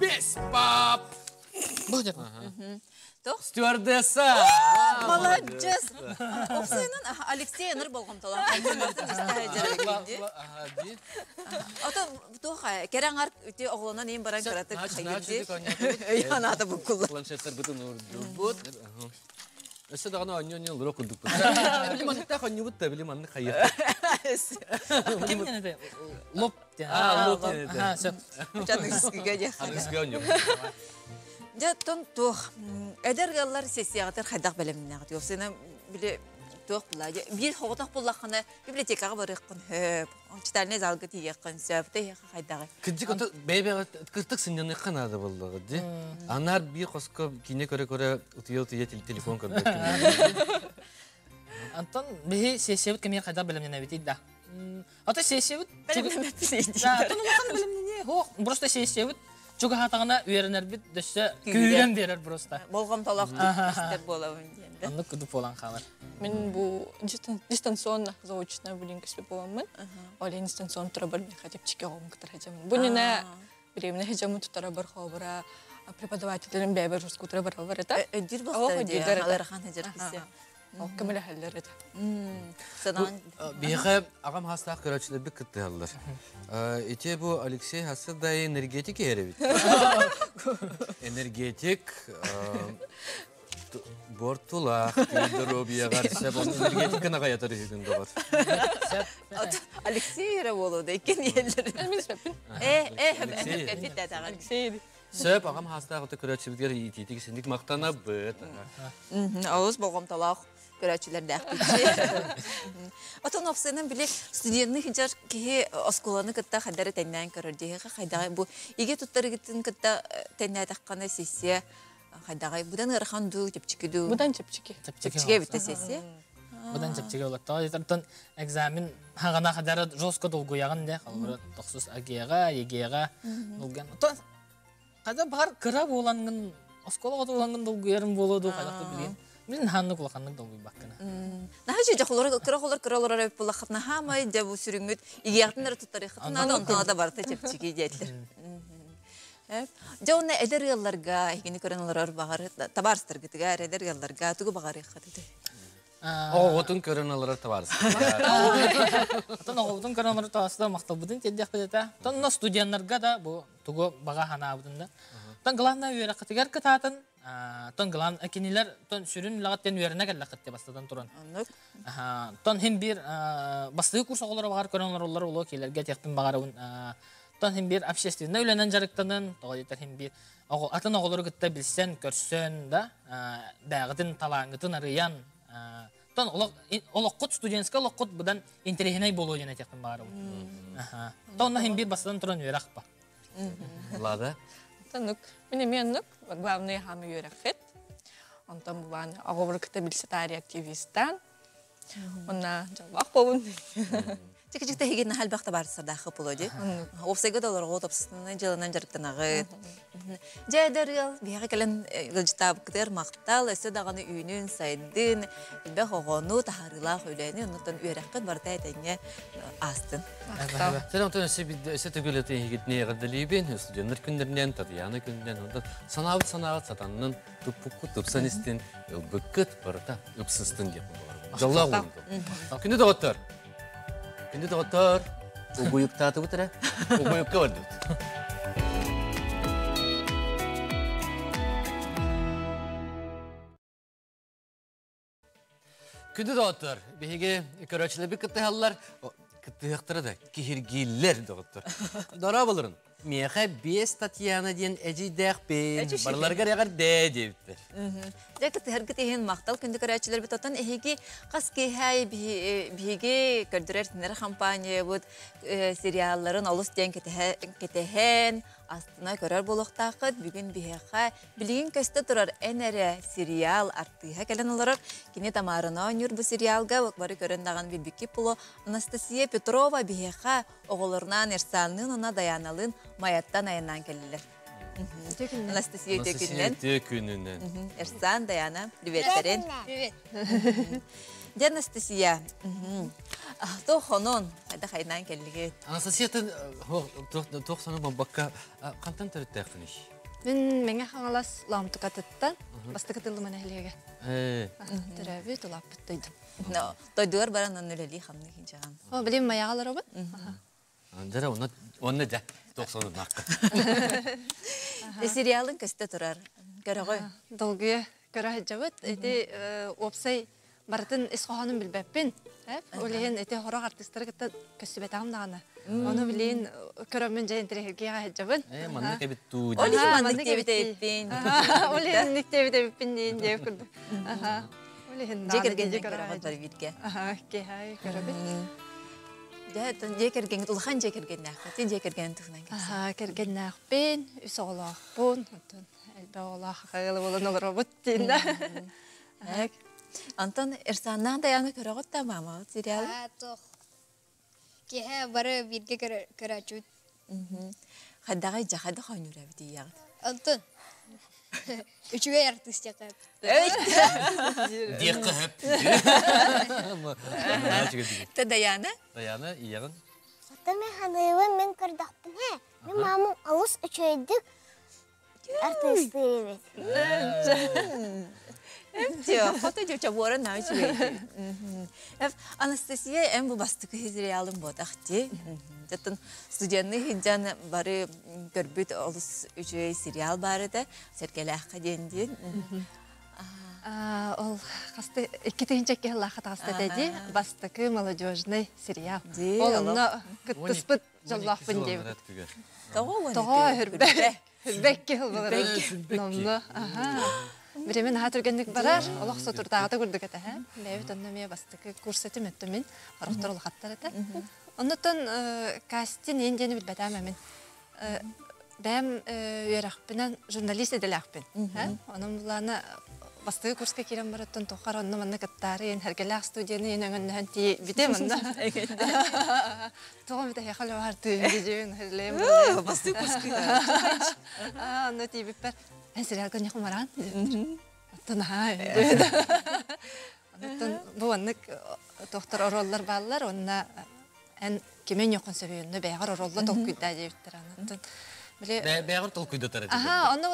beş. Bap. Bu деп. Тоқ, Stewardessa. Молодец. Оксайнын Алексей Энер болгом тола. Aha, bir. Ото тоха керен арт үте эң баран хайгырды. dedik, oynayalım. Янаты бу кулла. Планшеттер de ana oynuyor oynuyor okuduk. Bilim anlık da oynuyor da bilim anlık hayır. Ким генә дә? Лоп. А, лоп Ага, генә дә. Ага, все. Жаны үскүгө же. Anlık oynuyor. Ja тон тох. Эдер галлар сессиягатар хайдак белемнәгат. Оксайна биле тох була. Бир хоготак буллахына библиотекага барыккын хөп. Залга хайдагы. Ото кыртык булды ди. Анар bir коско кине утуя утуя телефон көрдүк. (laughs) Антон бе сесебит кеме кайда белемне бит да. Белемнәт Антон улахан белемне. Хо, просто. Чуга хатагына үйренер бит дөшсө күйрен берер просто. болгом талак истер болабын дигенде. Аны күдүп болан калыр. Мен бұл дистан- дистанционно заочно кіспе боламын. Оле дистанционно тұра бір мен хотя чеке оғым кітір хәжемін. Бұл нені біреуіне хәжемін тұтара бір қобыра преподавательдерін бәбір руску тұра бір бар ета. Эдир ди. өйдер eta. Кімілі хәлдер ета. Санан Бейхе агам кытты алдар. Ите бу Алексей хасы да энергетик еребит. (laughs) Энергетик Бортула, энергетик гаятыр жүгүн догот. Алексей елдер. Мен іспеппін. Э, э, бит да тагын. Алексей. Сөп агам хастак өтө көрөчүлөр ититик синдик мактана быт. Ауыз талақ көрәчілер дәқпетші. Отон офсайнан біле студентны хиджар кеге осколаны кытта хадары тәннән кытта таққаны будан ырхан ду тепчикиду. Бұдан болот. Тартан экзамен долгу долган. Тон када бар кыра долгу билген. Мен ханны кулаканны долгу баккана. Нахи же холор кыра холор кыра холор эп була хатна хама де бу сүрүңүт игияктын туттары хатна да онтана да барта тепчиге деттер. Жауна эдер ялларга, хигини көрөнлөр багар табарстыр гитигер эдер ялларга тугу багар хатыды. О, отун көрөн алар табарсыз. Тон оғылдың көрінлері тағасыда мақтал бұдың теддек бедета. Тон на да бұл туғы баға хана бұдың да. Тон үйері қатыгер кытатын. Тон главн әкенелер тон сүрін лағаттен үйеріне кәлі қытте бастадан Аха, Тон хем бір бастығы курс оғылары бағар көрінлер олар олы келерге тектін бағарауын. Тон хем бір общественный үйленен жарықтанын, тоға детер хем бір оғыл- атын оғылары кітті білсен, көрсен да, бәғытын талаңғытын арыян. Тон олоққұт студентска олоққұт бұдан интерехіней болу жена тектін бағарауын. Аха. Тон хем бір бастадан тұрын үйерақ ба. Юрахет. Билсе тари активистан. Онна жалбак болун. Чеки чекте хеген халбақта бар сардақы пулоди. Опсайга доллар го топсына жылынан жарыктанагы. Жайдар ел бияга келен гылжытап кытер мактал эсе даганы үйүнүн сайдын бе хогону тахарыла хөйлөни онтон үйрәккет барта этеңе астын. Доғыттар. Күнді доғыттар. Угуюк таты бұтыра. Угуюкка барды. Күнді доғыттар. Беге көрөчілі бір кітті халылар. Кіттіяқтары да кихиргилер доғыттар. Дора болырын. Меха бес Татьяна ден әжі дәқпен. Барларға рәғар дә дейбіттер. Жак тәргит иһин мактал күндү көрәчләр бит отан эһиги кас кехай биге көрдүрәр тинер компания бут сериалларын алыс ден кетеһен астына көрөр болохтакыт бүгүн биһеха билигин көстө турар энере сериал артыха келен олорор кини тамарына онюр бу сериалга бары көрөн даган билбикки пуло Анастасия Петрова биһеха оголорунан эрсанын она даяналын маяттан айынан келилер Анастасия Төкүннен. Төкүннен. Эрсан, Даяна. Привет. Де Анастасия. То хонон, хайда хайнан келлиге. Анастасиятын тоқсаны бамбакка қантан төріттәқініш? Мен меңе хаңалас ламтыка тыттан, бастыка тылы мен әлеге. Э, Төрәбі тулап бүттөйдім. Тойдуар баран оннөлели хамны хинчаган. О, білем маяғалар обы? Дара оны оны да тоқсаны наққа. Де (laughs) сериалын көстө турар. Көрөгөй. Долгуя көрә жабыт. Эти опсай бартын исқоһанын билбәппин. Олеген эти хорак артисттар кытта көсүбет амнагана. Оны билен көрөмөн жайын тирехге жабын. Э, манны кебит ту. Оли Ага, мандык мандык дебит дебит эппин. Олеген никте битеппин дейин деп Жекерген жекерген улхан үс. Антон Эрсаннан Даяна көрөгөт та мама сериал. А, тох. Кеһе бары бирге көрәчүт. Хаддагы жахады хонюра бит ягы. Антон. (laughs) Үчүгө артист якап. Диққы хөп. Та Даяна? Даяна, иягын. Мен ханайла мен хе. Мен мамам алыс Анастасия ботакти. Жатын студияны хинжан бары көрбүт олус үчөй сериал бары да сергелакка денди. Ол қасты дәді, бастықы молодежный сериал. Ол күттіспіт Тоға аха. Біремен аға түргендік барар, олақ сотырдағыда күрдік әті, ә? Бәйбіт онны ме бастықы курс әтім өтті мен, арықтар ол қаттар әті. Оннытын кастин ендені білбәді әмәмен. Бәм үйерақпінен журналист эделәқпін. Оның бұланы бастығы курска кирен бараттан тоқар онны манна каттары ен хәргеләқ студияны ен бите манна. Біте яқалы бар түйін дежеуін хәрлейм болайын. басты куски. А, ну тие биппер. Мен сериал көрне құмаран. Оттан хай. Оттан бұл аннык тоқтар ороллар баллар, онна кемен жоқын сөбейінні бәғар оролла. Оттан Біле, Бәғір тұл көйді тәрі. Аха, оны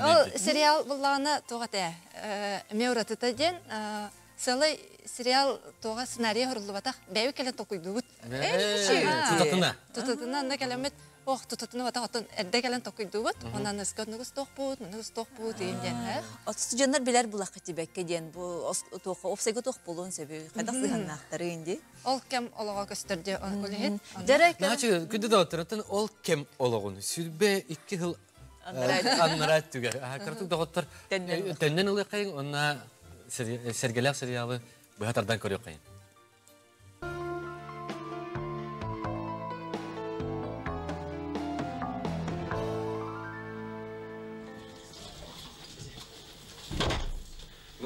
Ол сериал булланы тугата. Э, меура тетаден, сылы сериал туга сценарий хорулу батак. Бәйбі келен токуйдугут. Тұтатына. Тутатына анда келемет. Ох, тутатына батак отон эрде келен токуйдугут. Онан ыскот нугус токпут, нугус токпут дейген. От студенттер билер булакка тибекке ден бу тоққа опсайга тоқ болуын себеби. Кайдак сыганнақтары инди. Ол кем олога көстөрдө он кулехет. Жарай Начы күнді да отыратын ол кем олығын. Сүрбе икки хыл аннарат түгер. Картук. Тәннен. Тәннен ылы қайын, онна сергелек сериалы бұхатардан көрі қайын.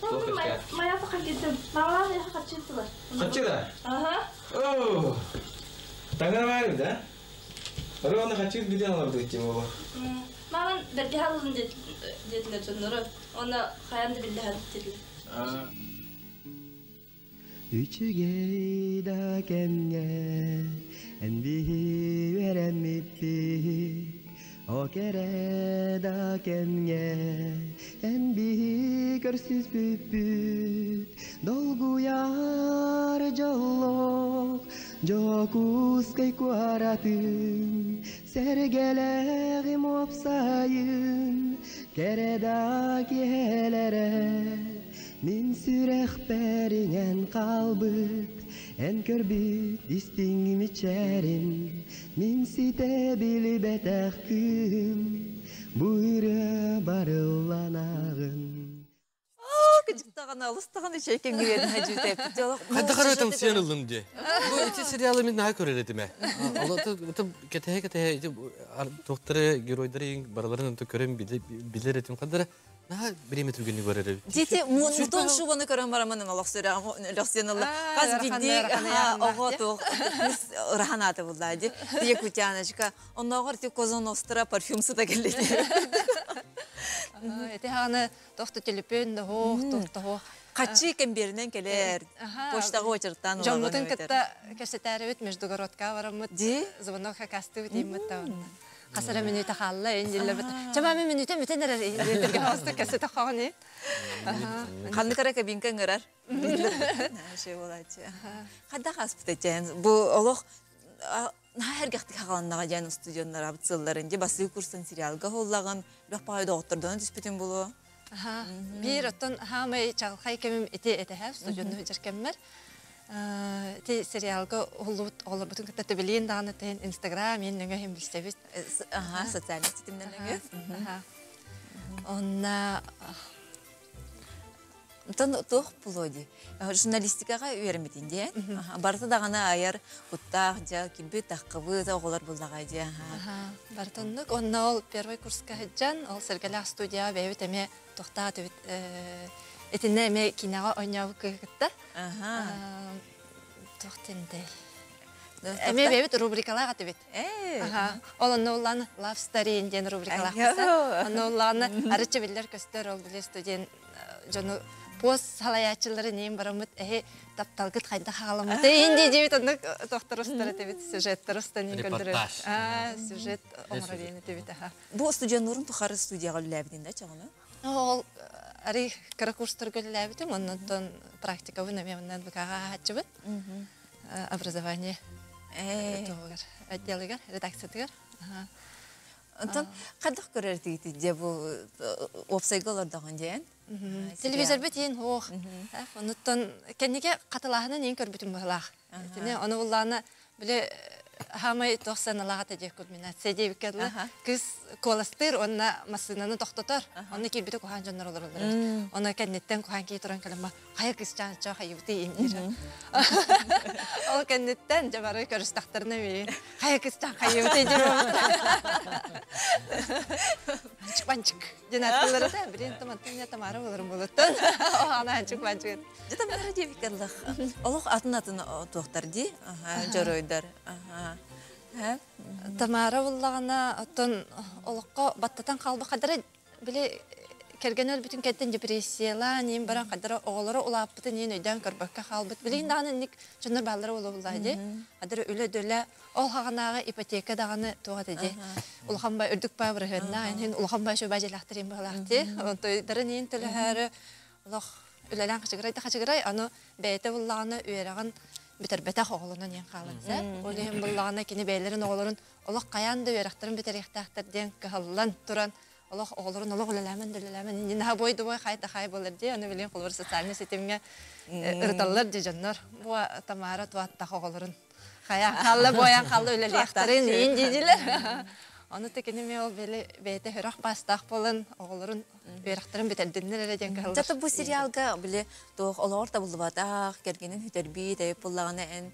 tuh kau. Tuh kecil. Моя пока где-то. Мама я хочу туда. Kecil dah. Ага. Oh. Tangan mana dah? Baru anak kecil dia nggak tuh cuma. Мама берди халын дедилер жоннору. Оны хаянды билди дедилер. Ah. Üçüge da kenge en bihi veren mippi O enbihi görsiz bübüt Dolguyar jollok Jokus kay kuaratın. Sergeleri mopsayın Keredak yehelere Min sürek perinen kalbıt En körbüt istingim içerin Min site bilibet ehküm. Алыстаган. Хадда қаратам сен ылым де. Сериалы мен кетеге кетеге геройдары бараларын билер. Наға біреме түргенні көрер едім. Дите мутон шубаны көрөн барамын алак сөре лексеналла. Каз бидди ого то раханаты булды. Дие кутяночка. Онногор ти козон остра парфюмсы да келди. Эти ханы тохта телепен да хох, тохта хох. Качы кемберинен келер. Барамыт. Звонок иммит та. Касара минута халла эндиллер бит. Чама мен минута метенер эдерге хасты кәсете ханы. Канды кара кабинка ңырар. Şey. Када хаспыт эчен. Бу олох Нахер гахтык хагаланнага жан студионнар абцылларын же басы курсын сериалга холлаган бак бай доктордан диспетин болу. Аха. Бир хамай чалхай кемим эте эте ха студионну жеркеммер. Ти сериалга холлут олар бутун кытта билин даганы тен Инстаграм ен нөңө хем билсебит. Ага, социальный сетимден Аха. Онна Тон тух пулоди. Журналистикага үйренбетин де. Барты дагана аяр уттах жа кимби таккыбы да оголар булдага же. Бартоннук онна ол первый курска хаджан, ол сергелах студия бэбит эме тохта төбит этинне эме кинага ойнабы кыгытта. Тохтенде. Эме бэбит рубрикалага төбит. Аха. Ол онна улланы Love Story инден рубрикалага кыса. Онна улланы арычы биллер көстөр ол биле студент жону пост салаячылары нейм барамыт эхе тапталгыт хайда хагаламыт инди дебит онда доктор устары тебит сюжеттер устан көлдөрөт а сюжет омравени тебит аха Бу студиянурун тухары студияга үләбидин да чагына. ол ари кыра курстар көлләбитим оннан практика буна мемнан бакага хачыбыт образование Э. отделыгар редакциятыгар аха Онтон кадак көрөр тигити же бу опсайголор даган жен. телевизор бит ен хох онуттан кенниге катылаһына нен көрбүтүм бахлах тине оны улланы биле хамай тохсаналага теже кульминация деп кедла кыз коластыр онна масынаны токтотор оны кирбите кухан жоннор олор олор оны кеннеттен кухан ки туран калама кая кыз чан ча хайбыты имдир ол кеннеттен жабары көрүстактарына бери кая кыз чан хайбыты жер Анчык банчык. Жена да билен таман тыня тамара болорун болоттон. Ана. Жата бара деп каллах. Олох атын атын токтар ди. Жоройдар. Аха. Ха? Тамара буллагана оттон олокко баттатан калбы кадары биле керген өл бүтүн кеттен депрессияла нем баран кадары оголору улааппыты нен өйдөн көрбөккө калбыт. Билин даганы ник жонор балдары боло буллайды кадары өлө дөлө ол хаганагы ипотека даганы туга деди улханбай үрдүк бай бырыгына эн улханбай шо бажелахтырым балахти онтой дары нен төлөһөрү улох үлелен качыгырай да качыгырай аны бэйте буллаганы үераган битербете оголунан ен калынса олем буллагана кини бейлерин оголорун олох каян да үерактарын битерихтахтар ден кахаллан туран. Олох оголорун олох үлелемен дүлелемен инди наха бой дубой хайта хай болар ди аны билен кулбар социальный сетимге ырталлар ди жаннар бу тамара туатта оголорун Хая халлы боян өлелектарын ин дидилер. Оны текене ме ол беле бете хөрөх бастак болын оголорун берактарын бетердиннер эле ден калды. Жата бу сериалга биле тох олор та булбатах кергенин хүтерби де пуллагана эн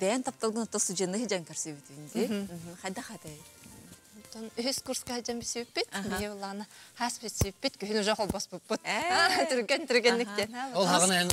бәен тапталгын то суженны хижан карсыбитинди. Хада хада. Тон үс курска хаҗам бисүппит. Бие уланы хас бисүппит. Күһүн уже холбас буппут. Түрген түргенниктен. Ол хагына эн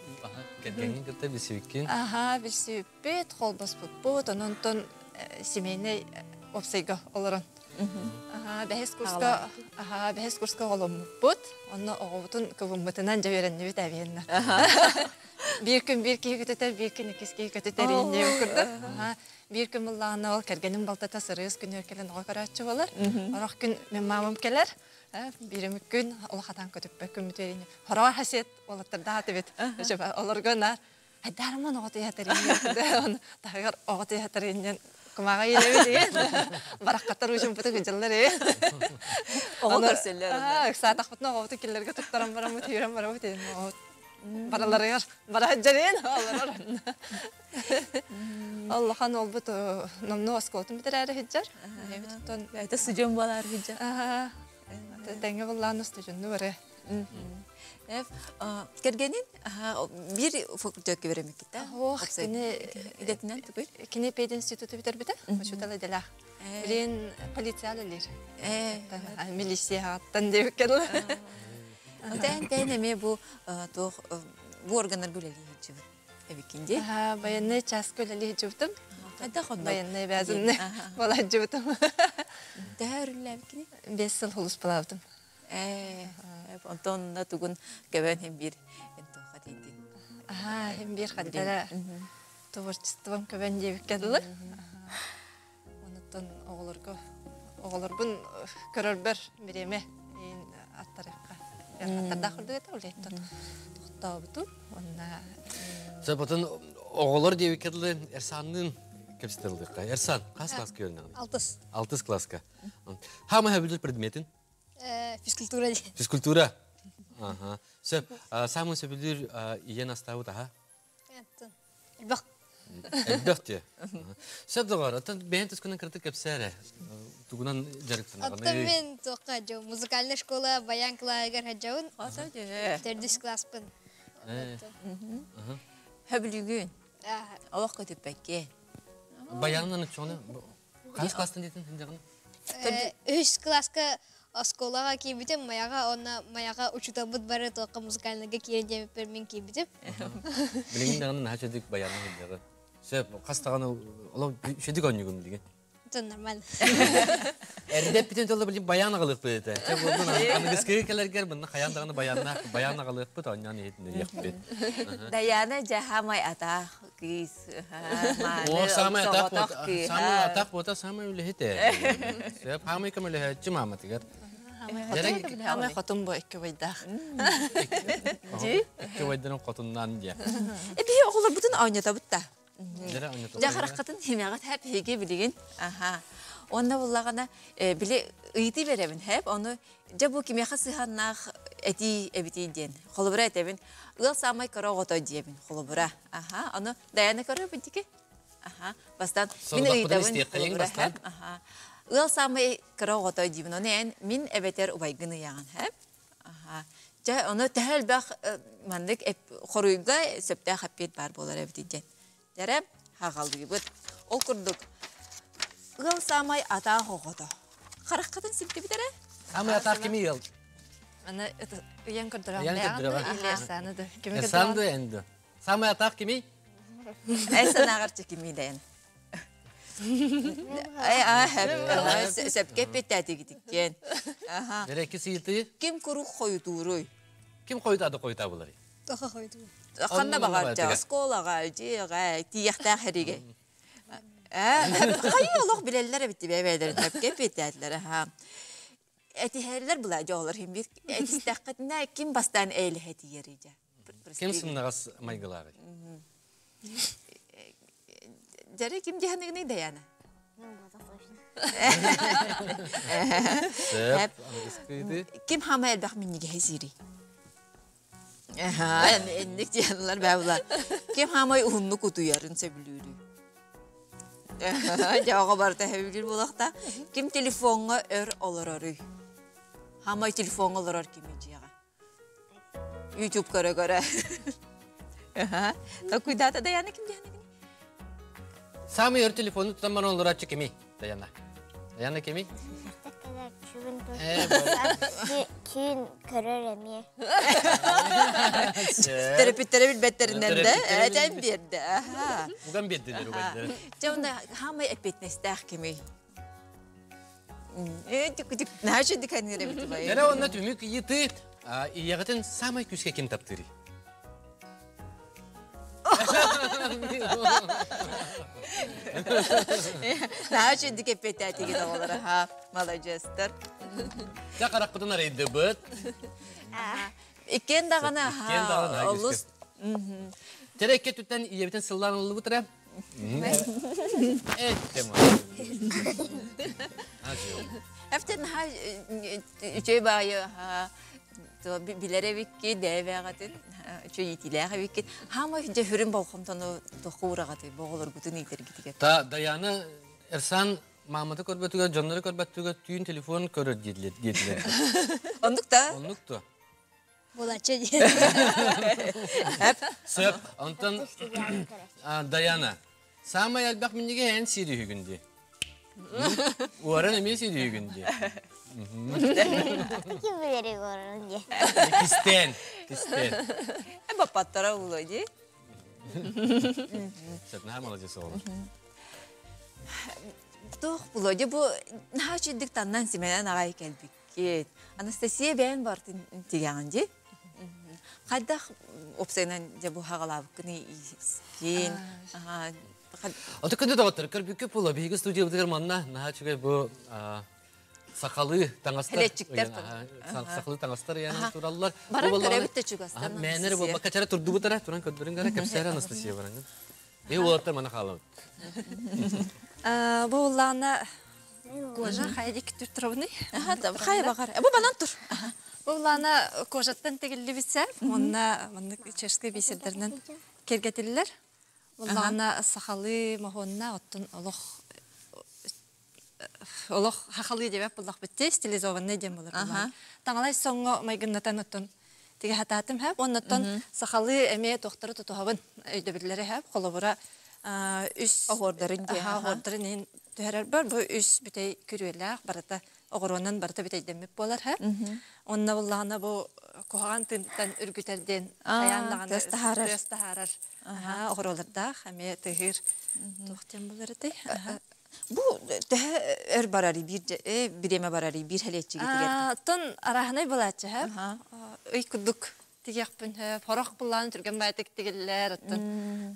Аха, кергенин киртә бисевиккен. Аха, билсүппет, холбас буппут, ононтон семейный опсайга олорон. Аха, бәһес курска, аха, (laughs) бәһес курска оломмуппут, онно оғутун кыбымбытынан жаберенне бит әбиенна. Бир күн бир кии көтөтөр, бир күн икис кии көтөтөр инне укурда. Аха, бир күн буллагына ол кергенин балтата сырыс күн өркелен ога карачы болар. Орох күн мен мамам келер. Бирим күн (laughs) (laughs) (laughs) ол хатан көтөппө күн бүтерине. Хороо хасет олаттырда атыбет. Жаба олоргонар. Айдарман оғыты ятарин. Тагар оғыты ятарин. Кумага елеби деген. Бараққаттар ушум бұты күнжалар е. Оғы көрселер. Саатақ бұтына оғыты келлерге тұқтарам барам бұты, үйрен барам бұты. Бараларыгар, бара жарен, Аллахан ол бұты, номну аскотын бітір әрі хиджар. Бәйті сужен балар хиджар. Тәңе болланы студенті бары. Эф, кергенин бир факультетке беремек китта. Ох, кини идетинен түгүл. Кини пейд институты битер бите. Учутала дела. Билен. Э, милиция аттан. Тән тән эме бу тох бу органнар баянны час хиджибтым. Кайда хонда? Баянны бәзинне. Бала хиджибтым. Дәрүлләбикини. Бес сыл хулус. Э, онтон да тугун кебен хем бир дейди. Ага, хем бир хаддара. Творчеством кебен деп келе. Онуттан оголорго оголорбун көрөрбөр биреме ин аттарыкка. Аттарда Эрсанның Эрсан, қас класс көрінен? Алтыс. Алтыс класска. Хама хәбілдір предметин? Физкультура де. Физкультура. Ага. Сөп, самын сөпілдір иен астауы таға? Элбақ. Әлбәқ те. Сөп дұғар, атын бәйін түскінің кірті. Тугунан Аттан мен тоққа жау. Музыкальный школа, баян клаагар хаджауын. Аса же. Төрдіс бәкке. Баянынан чоны, қас кластын дейтін тіндеғын? Үш класска осколаға кейбітім, маяға оны маяға учутабыт бары тоққа музыкальныйға кейін демеппер мен кейбітім. Білігіндеғының хәчедік баянын тіндеғын. Сөп, қастағаны, олау шедік ойнығым деген. Это нормально. Әрдеп бітен толы білім баян ағылық. Тек олдың анығызкығы келергер бұны қаяндағыны баян ағылық беді, оннан етінде ек беді. Даяна жахамай ата кыз. О, самай атақ бота, самай атақ бота, самай үлі хете. Сөп, хамай кім үлі хетчі мама тігер. Хамай хотун бо экке байдах. Жи? Ке байдырын қотыннан де. Эпи оғылар бүтін ойната бұтта. Жәрі ойнатып. Жахараққатын хемяғат хәп хеге білеген. Онна буллагана биле ыйты беребин хәп, оны жабу кимеха сыханнах эти эбити ден. Холобра этебин. Ыл самай кара гото дебин. Холобра. Аха. Оны кара битике. Аха. Бастан істейік қайын бастан? Аха. Ыл самай кара гото дебин. Оны эн мин эбетер убайгыны яған. Аха. Жа оны бақ мандык хоруйга сөптә хаппет бар болар эбити хағалды бұд. Ол күрдік. Үгіл самай ата хоғыды. Қараққатын сипті бітірі? Самай атақ кеме ел? Аны это уян көрдөрөм. Уян көрдөрөм, аха. Или саныды. Кеме Санды әнді. Самай атақ кеме? Әйсін ағарчы. Ай, ай, сәпке петтәті кетіккен. Жәрі әкі сейілті? Кем күру қойы турой? Кем қойта ады қойта бұлар? Қанна Онна бағар бағар жа, тіге. сколаға, жиға, тияқта хәриге. Хайы олох билеллер битти бебелерин хөпке битәтләре ха. Этихәрләр була жолар хим бит. Этистәккәтнә ким бастан эйле хәти йөридә. Кем сымнагас майгылары? Жары ким дияныгны даяна. Сәп, английскийди. Ким хама элбах минниге хезири. Аха, энник диянлар бәвла. Ким хамай ухунну кутуярын сөбүлүрү. Жауға барта хәбилер булақта. Ким телефонға өр олорору. Хамай телефонға олорор ким жияға. YouTube көрө көрө. Аха. Та куйдата даяна ким дияна? Самый өр телефону тутаман олора чекеми. Даяна. Даяна кеми? Э, Кейін көрер әме. Терапевттері билбеттеринен де, әтен берді. Аха. Буган беддилер угандыр. Жауында бай. Түмүк йыты, иягытын самый күскә ким таптыры. Ха. Молодецтер. Я карак кытын арайды быт. Икен дағана Икен дағана. Олус. Терекке түттен иябитен сыллан улы бутыра. Эттем. Эфтен ха үчөй байы ха. Билере викки дэвэгатын үчөй итилэха викки. Хама хүрүн болхомтону тохурагаты боголор гутун итер гитиге. Та Даяна Эрсан маматы көрбөтүгө, жоннору көрбөтүгө түйүн телефон көрөр дедилер. дедилер. Ондук та Оннукту. Болачы Сөп, онтон а, Даяна. Самай албак миннеге эн сири хүгүндү. Уаран эме сири хүгүндү. Кім білері көрін де. Кистен, кистен. Э бапаттара улойди. Сөп, на молодец ол. Тох булойди бу нахачидик таннан сименен агай келбиккет. Анастасия бән бартын тигәнди. Кайдах опсенен же бу. Ага. Оты күндө да отыр, көрбүккө пула, биги студия манна, чугай бу а, сакалы таңастар. Хелетчиктер Ага, тур. са- Сакалы таңастар яны тураллар. Баран көрөбүттө чугастар, Мәнер туран Анастасия. И олар мана халып. Бұллағына кожа хайдик түттірауны. Ага, да, хай багар. Бу банан тур. Бұллағына кожаттан тегілі бітсе, мұны чешкі бейсердерінен кергетілілер. Бұллағына сақалы мағонна оттын олық олық хақалы деп бұллақ бітте, стилизованный дем болар. Ага. Таңалай соңғы майгыннатан оттын теге хататым хэп, оннаттан сақалы әме тоқтары тұтуғабын өйді бірлері хэп, қолыбыра үс аха. оғордарын ен төһәрәр бар, бу үс бүтәй күрүеләк, барата оғыронан барата бүтәй демеп болар, һә? Онна буллағына бу куһаган тынтан үргүтәрден төс таһарар. Аха, оғыроларда, хәме тыгыр тохтен булар ди. Бу тәһә өр барари бир биреме барари бир хәлетчи гитигер. А, тон арахнай булачы, һә? Ой кудук тигәкпен, һә, порох булланы түргән байтык.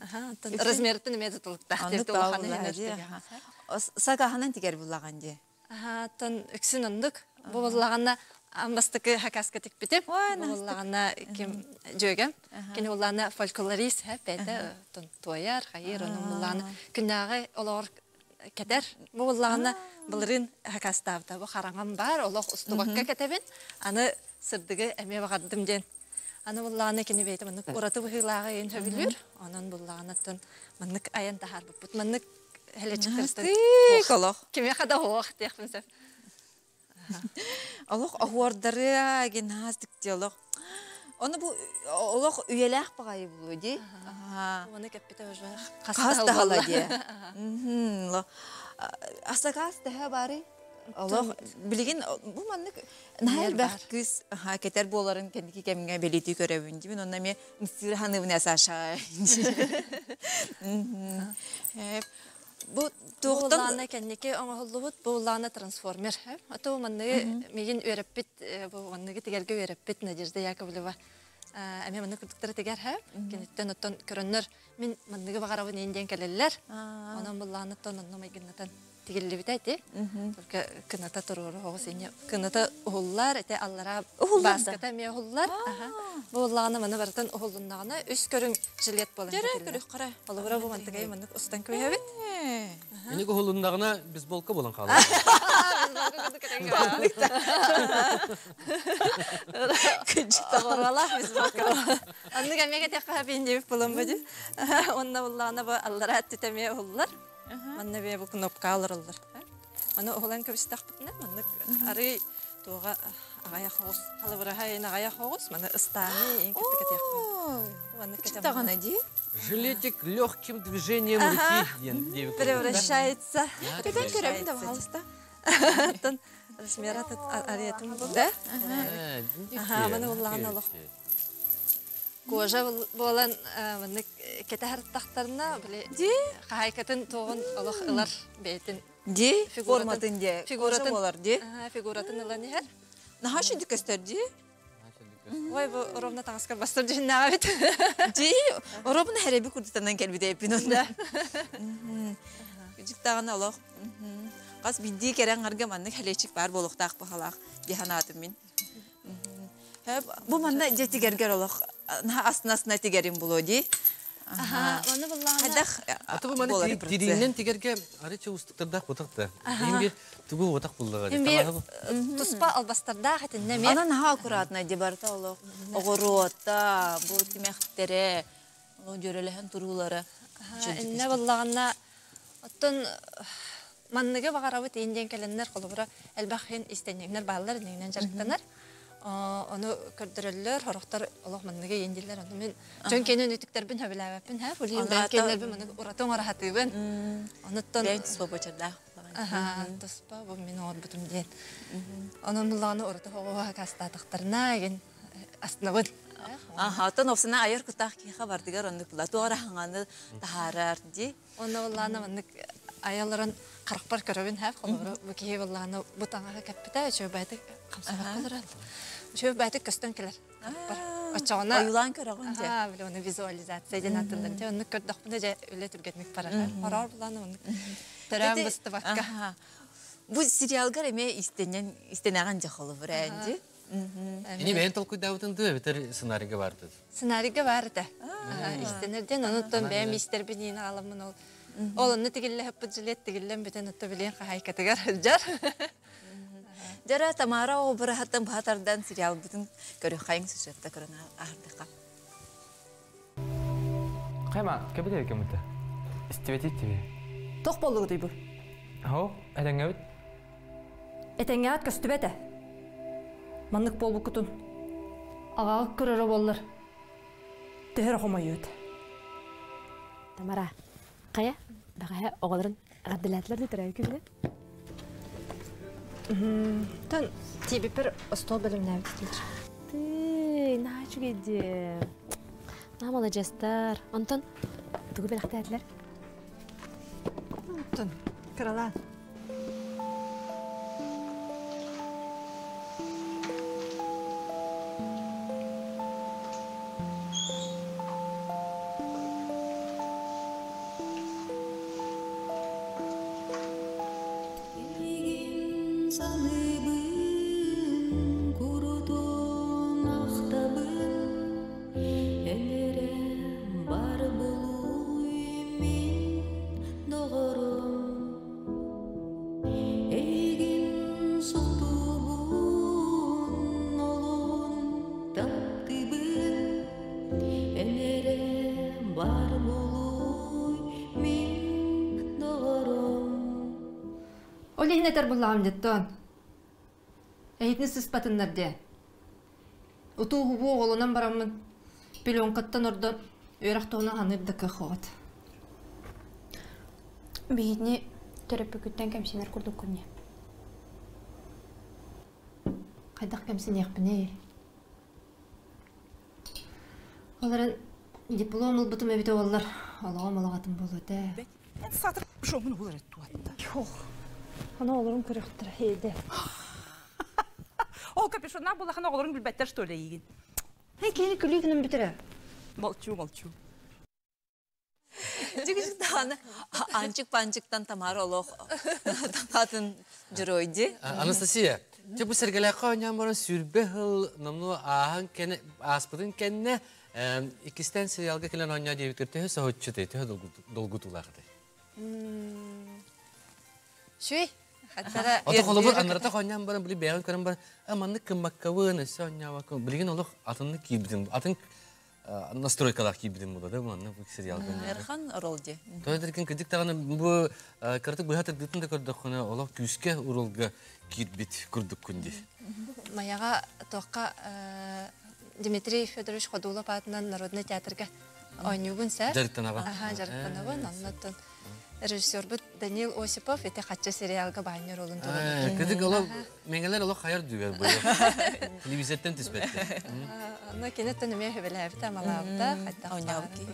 Аха, тон размертен эме тутылыкта. Анды Сагаханан тигер буллаган ди. Аха, тон үксін ондық. Бұллағана амбастықы хакаска тек бітем. Бұллағана кем жөгем. Кені бұллағана фольклорист, хә, бәді, тон тояр, хайыр, оның бұллағана күннағы олар кәдер. Бұллағана бұлырын хакастабыда. Бұл қараңан бар, олақ ұстығаққа кәтебін. Аны сырдығы әме бағадым ден. Аны бұллағана кені бейті, мұнық ұраты бұхилағы ең хөбілір. Онын бұллағана тон мұнық аян тахар бұппыт. Мұнық хәлечіктер Тик олох. Кеме хада хоох тиякпын сәп. Олох ахуардары ген хастык ди олох. Оны бу олох үеләк багай булу ди. Ага. Оны кәппете уже Каста хала ди. (laughs) Мхм. ло. Аса каста ха бары. Олох билген бу маннык ха кетер боларын кендики кемгә белити көрәбен ди. Мен онда ме мистер ханыбына саша. (laughs) Э, Бу туктан Туғыланы кәннеке оңғылыбыт, бұлланы трансформер. Ато манны меген өреппит, бұ манныгы тегерге өреппит Надежда Яковлева. Әме маны күрдіктері тегер һәм, кенеттен оттон көріннір, мен мандығы бағарабын енден оннамай гіннатан тегелі біт әйті. Только кыната тұруру оғыз ене, кыната ұғыллар, әте аллара баската ме ұғыллар. Бұлланы маны барытын ұғылыннағына үс көрің жилет болын. Жәрі көрік қара. Олыбыра бұл мантығай маны ұстан көйе бит. Ені көһөлүндагына бейсболка болан калды. Күнчік тағырала біз бақы. Анны кәмеге тек. Онна аллара әттітеме ұғыллар. Манна бе бұл кнопка алыр ұллар. Маны ұғылан көбістақ бітіне, маны ары туға ағая хоғыз, қалыбыра хайын ағая хоғыз, маны ыстаны ең кітті кетек қой. Читаған әди? Жилетик легким движением руки. Превращается. Э, Ага. Кожа болан маны кете харттақтарына біле қайкатын тоғын олық ылар бейтін. Ди, Фигуратын- форматын де, фигуратын- болар ди. Фигуратын ылан ехер. Наха шүді көстер ди? Ой, бұл ровно таңысқа бастыр жиннаға бет. (laughs) Ди, оробын хәрәбі күрдітанан кәлбіде епін онда. Күжік тағын алақ. Қас бидді керен арга манны хәлечік бар болуқтақ бұхалақ. Диханатым мен. Бұл манна же тигергер олақ. Астына-астына тигерин болу ди. Ага, оны бұллағына. Хайдақ Аты бу маны тиринен тигерге арыча устуктарда котакта. Эми тугу отак булдыга. Ембе тұспа албастарда хәтін нәме. Ана наха аккуратна дебарта олақ. Оғырота, бұл тимәқтері, ол жөрелеген тұрулары. Инне бұллағына оттон манныға бағарабыт инден кәленнер қолыбыра әлбәхен истеннеңнер бағалар неңнен жарықтанар. Оны көрдірілер, хорықтар олық манныға енділер. Оны мен жөн кенен үтіктербін хөбіләбәппін, һә? Бұл Аны енден ата- кенлербін, оны ұратың оратыбын. Оныттон... Бәйін тұспа бөчерді. Ага, тұспа, бұл мен орбытым ден. Оның бұллағына ұраты хоғуға кастатықтарына, еген астына бұл. Аха, тон опсына айыр кутақ кейха бардыгар онды бұла. Туғара хаңаны тахарар ди. Оны маннык аяларын қарықпар көрөбін хәп, қолыбыра бүкейі бұллағына бұтаңаға кәппіті, өчөө бәйті қамсабақ болыр алды. Өчөө бәйті көстен келер. Очоғына... Аюлан көріғын де. Ага, біле, оны визуализация ден. Де, оны көрдіқ бұны өлі түргетмек оны бұсты баққа. Бұл бір. Эни бен толку даутын ды битер сценарийге барды. Сценарийге бар да. Истенерден бәм истер бинин аламын ол. Ол жилет тигиллен битен отто билен хай катыгар жар. Жара Тамара обыры хаттан бахатардан сериал бүтін көрі қайың сюжетті көрін ардыға. Қайма, кәбіде екен мұты? Істебет еттебе. Тоқ болуғы дейбі. Хау, әдәңе өт? Этеңе ат көстүбәті. Маннык болбу кутун. Ағағы көрірі болыр. Төхір қомай өт. Тамара, қая? Бағая оғылырын ғаддылатларды тұрай күлі? Тон тибипер остол бөліміне өтілдер. Ты, начу кеде. Намалы жастар. Онтон, туғы бен ақты әділер? Тон, крала. Олин этер буллаам деттон. Эйтни сыспатыннар де. Уту хубу оголунан барамын. Пилонкаттан ордон өйрақтуына ханырды көхот. Бейдіне төрөпі күттен кәмсенер күнне. Қайдақ кәмсін еқпіне. Оларын диплом ұлбытым әбіті олар. Олағым олағатым болу дә. Мен сатыр шомын булар туатта. Йох. Ана оларым көріқтір хейді. Ол капюшонна булахан оғларын билбәттер что ли еген. Хай кені күлі күнім бітірі. Молчу, молчу. Жигижик тағаны анчык панчыктан тамар олох татын жүрөйди. Анастасия, те бу сергелеқа ойнан бара сүрбе хыл намну ахан кене аспытын кенне эм, икистен сериалга келен ойна дебит көртө сохотчу те те долгутуларды. Шүй, Ото холобур анарата бәгән бар. Аманны. Билген олох атынны. Атын настройкалар да манны бу. Эрхан кидик бу олох күскә урылга күнди. Маяға тоққа Дмитрий Федорович Ходулов атынан Народный театрга ойнугун сә. Жарыктанага. Аха, жарыктанагын. Аннатын режиссер бут Даниил Осипов эте хатча сериалга байнер олун турду. Кидик олох меңелер олох хаяр дүгәр бу. (laughs) Телевизияден тиспетти. Аны кенеттен үме хөбеләбит амалабыта. Хатта ойнабыт ки.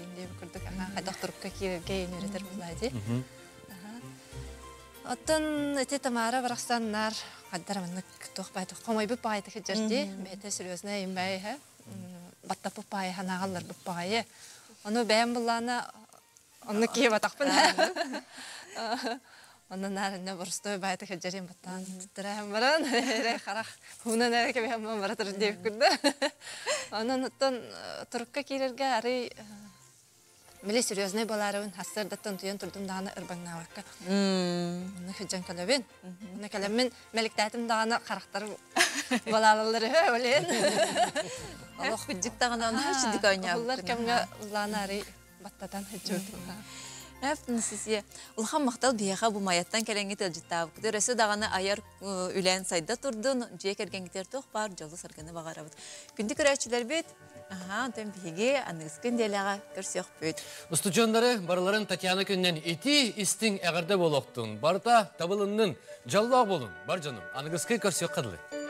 Инде күрдүк. Аха, хатта турукка кирге инеретер булады. Оттон эти тамара барахстаннар каддар маннык тох бай тох комой бу бай тох жерди бете серьезно им бай ха батта бу бай ханагаллар бу бай ону бәм буллана ону ки батакпын (laughs) Онна нарынна борстой бай тох жерим баттан тирәм баран эре (laughs) харах хуна нәре ке бәм баратыр дип күрдө (laughs) онун оттон турукка кирерге ары Миле серьезный баларын хастар даттан туян турдум даны ырбаңнавакка. Мм. Хыджан калабин. Мына калабин мелектәтим даны карактар балалары өлен. Аллах хүджик тағынан хүчдик ойнап. Улар кемгә ланари баттатан хыджутуга. Әфтін сізге. Улхан мақтал бияға бұл маяттан кәлеңгі тәлжіттау. Күдересі дағаны аяр үлән сайда тұрдын, жие кәргенгітер тоқ бар, жолы сарганы бағарабыд. Күнді көрәчілер бет, Аха, онтан биһиги аныгыскын деляга көрсөк бүт. Устучондары барларын Татьяна күннен ити истиң әгәрдә болоқтун. Барта табылынның жаллақ болун. Бар жаным, аныгыскы көрсөк қыдлы.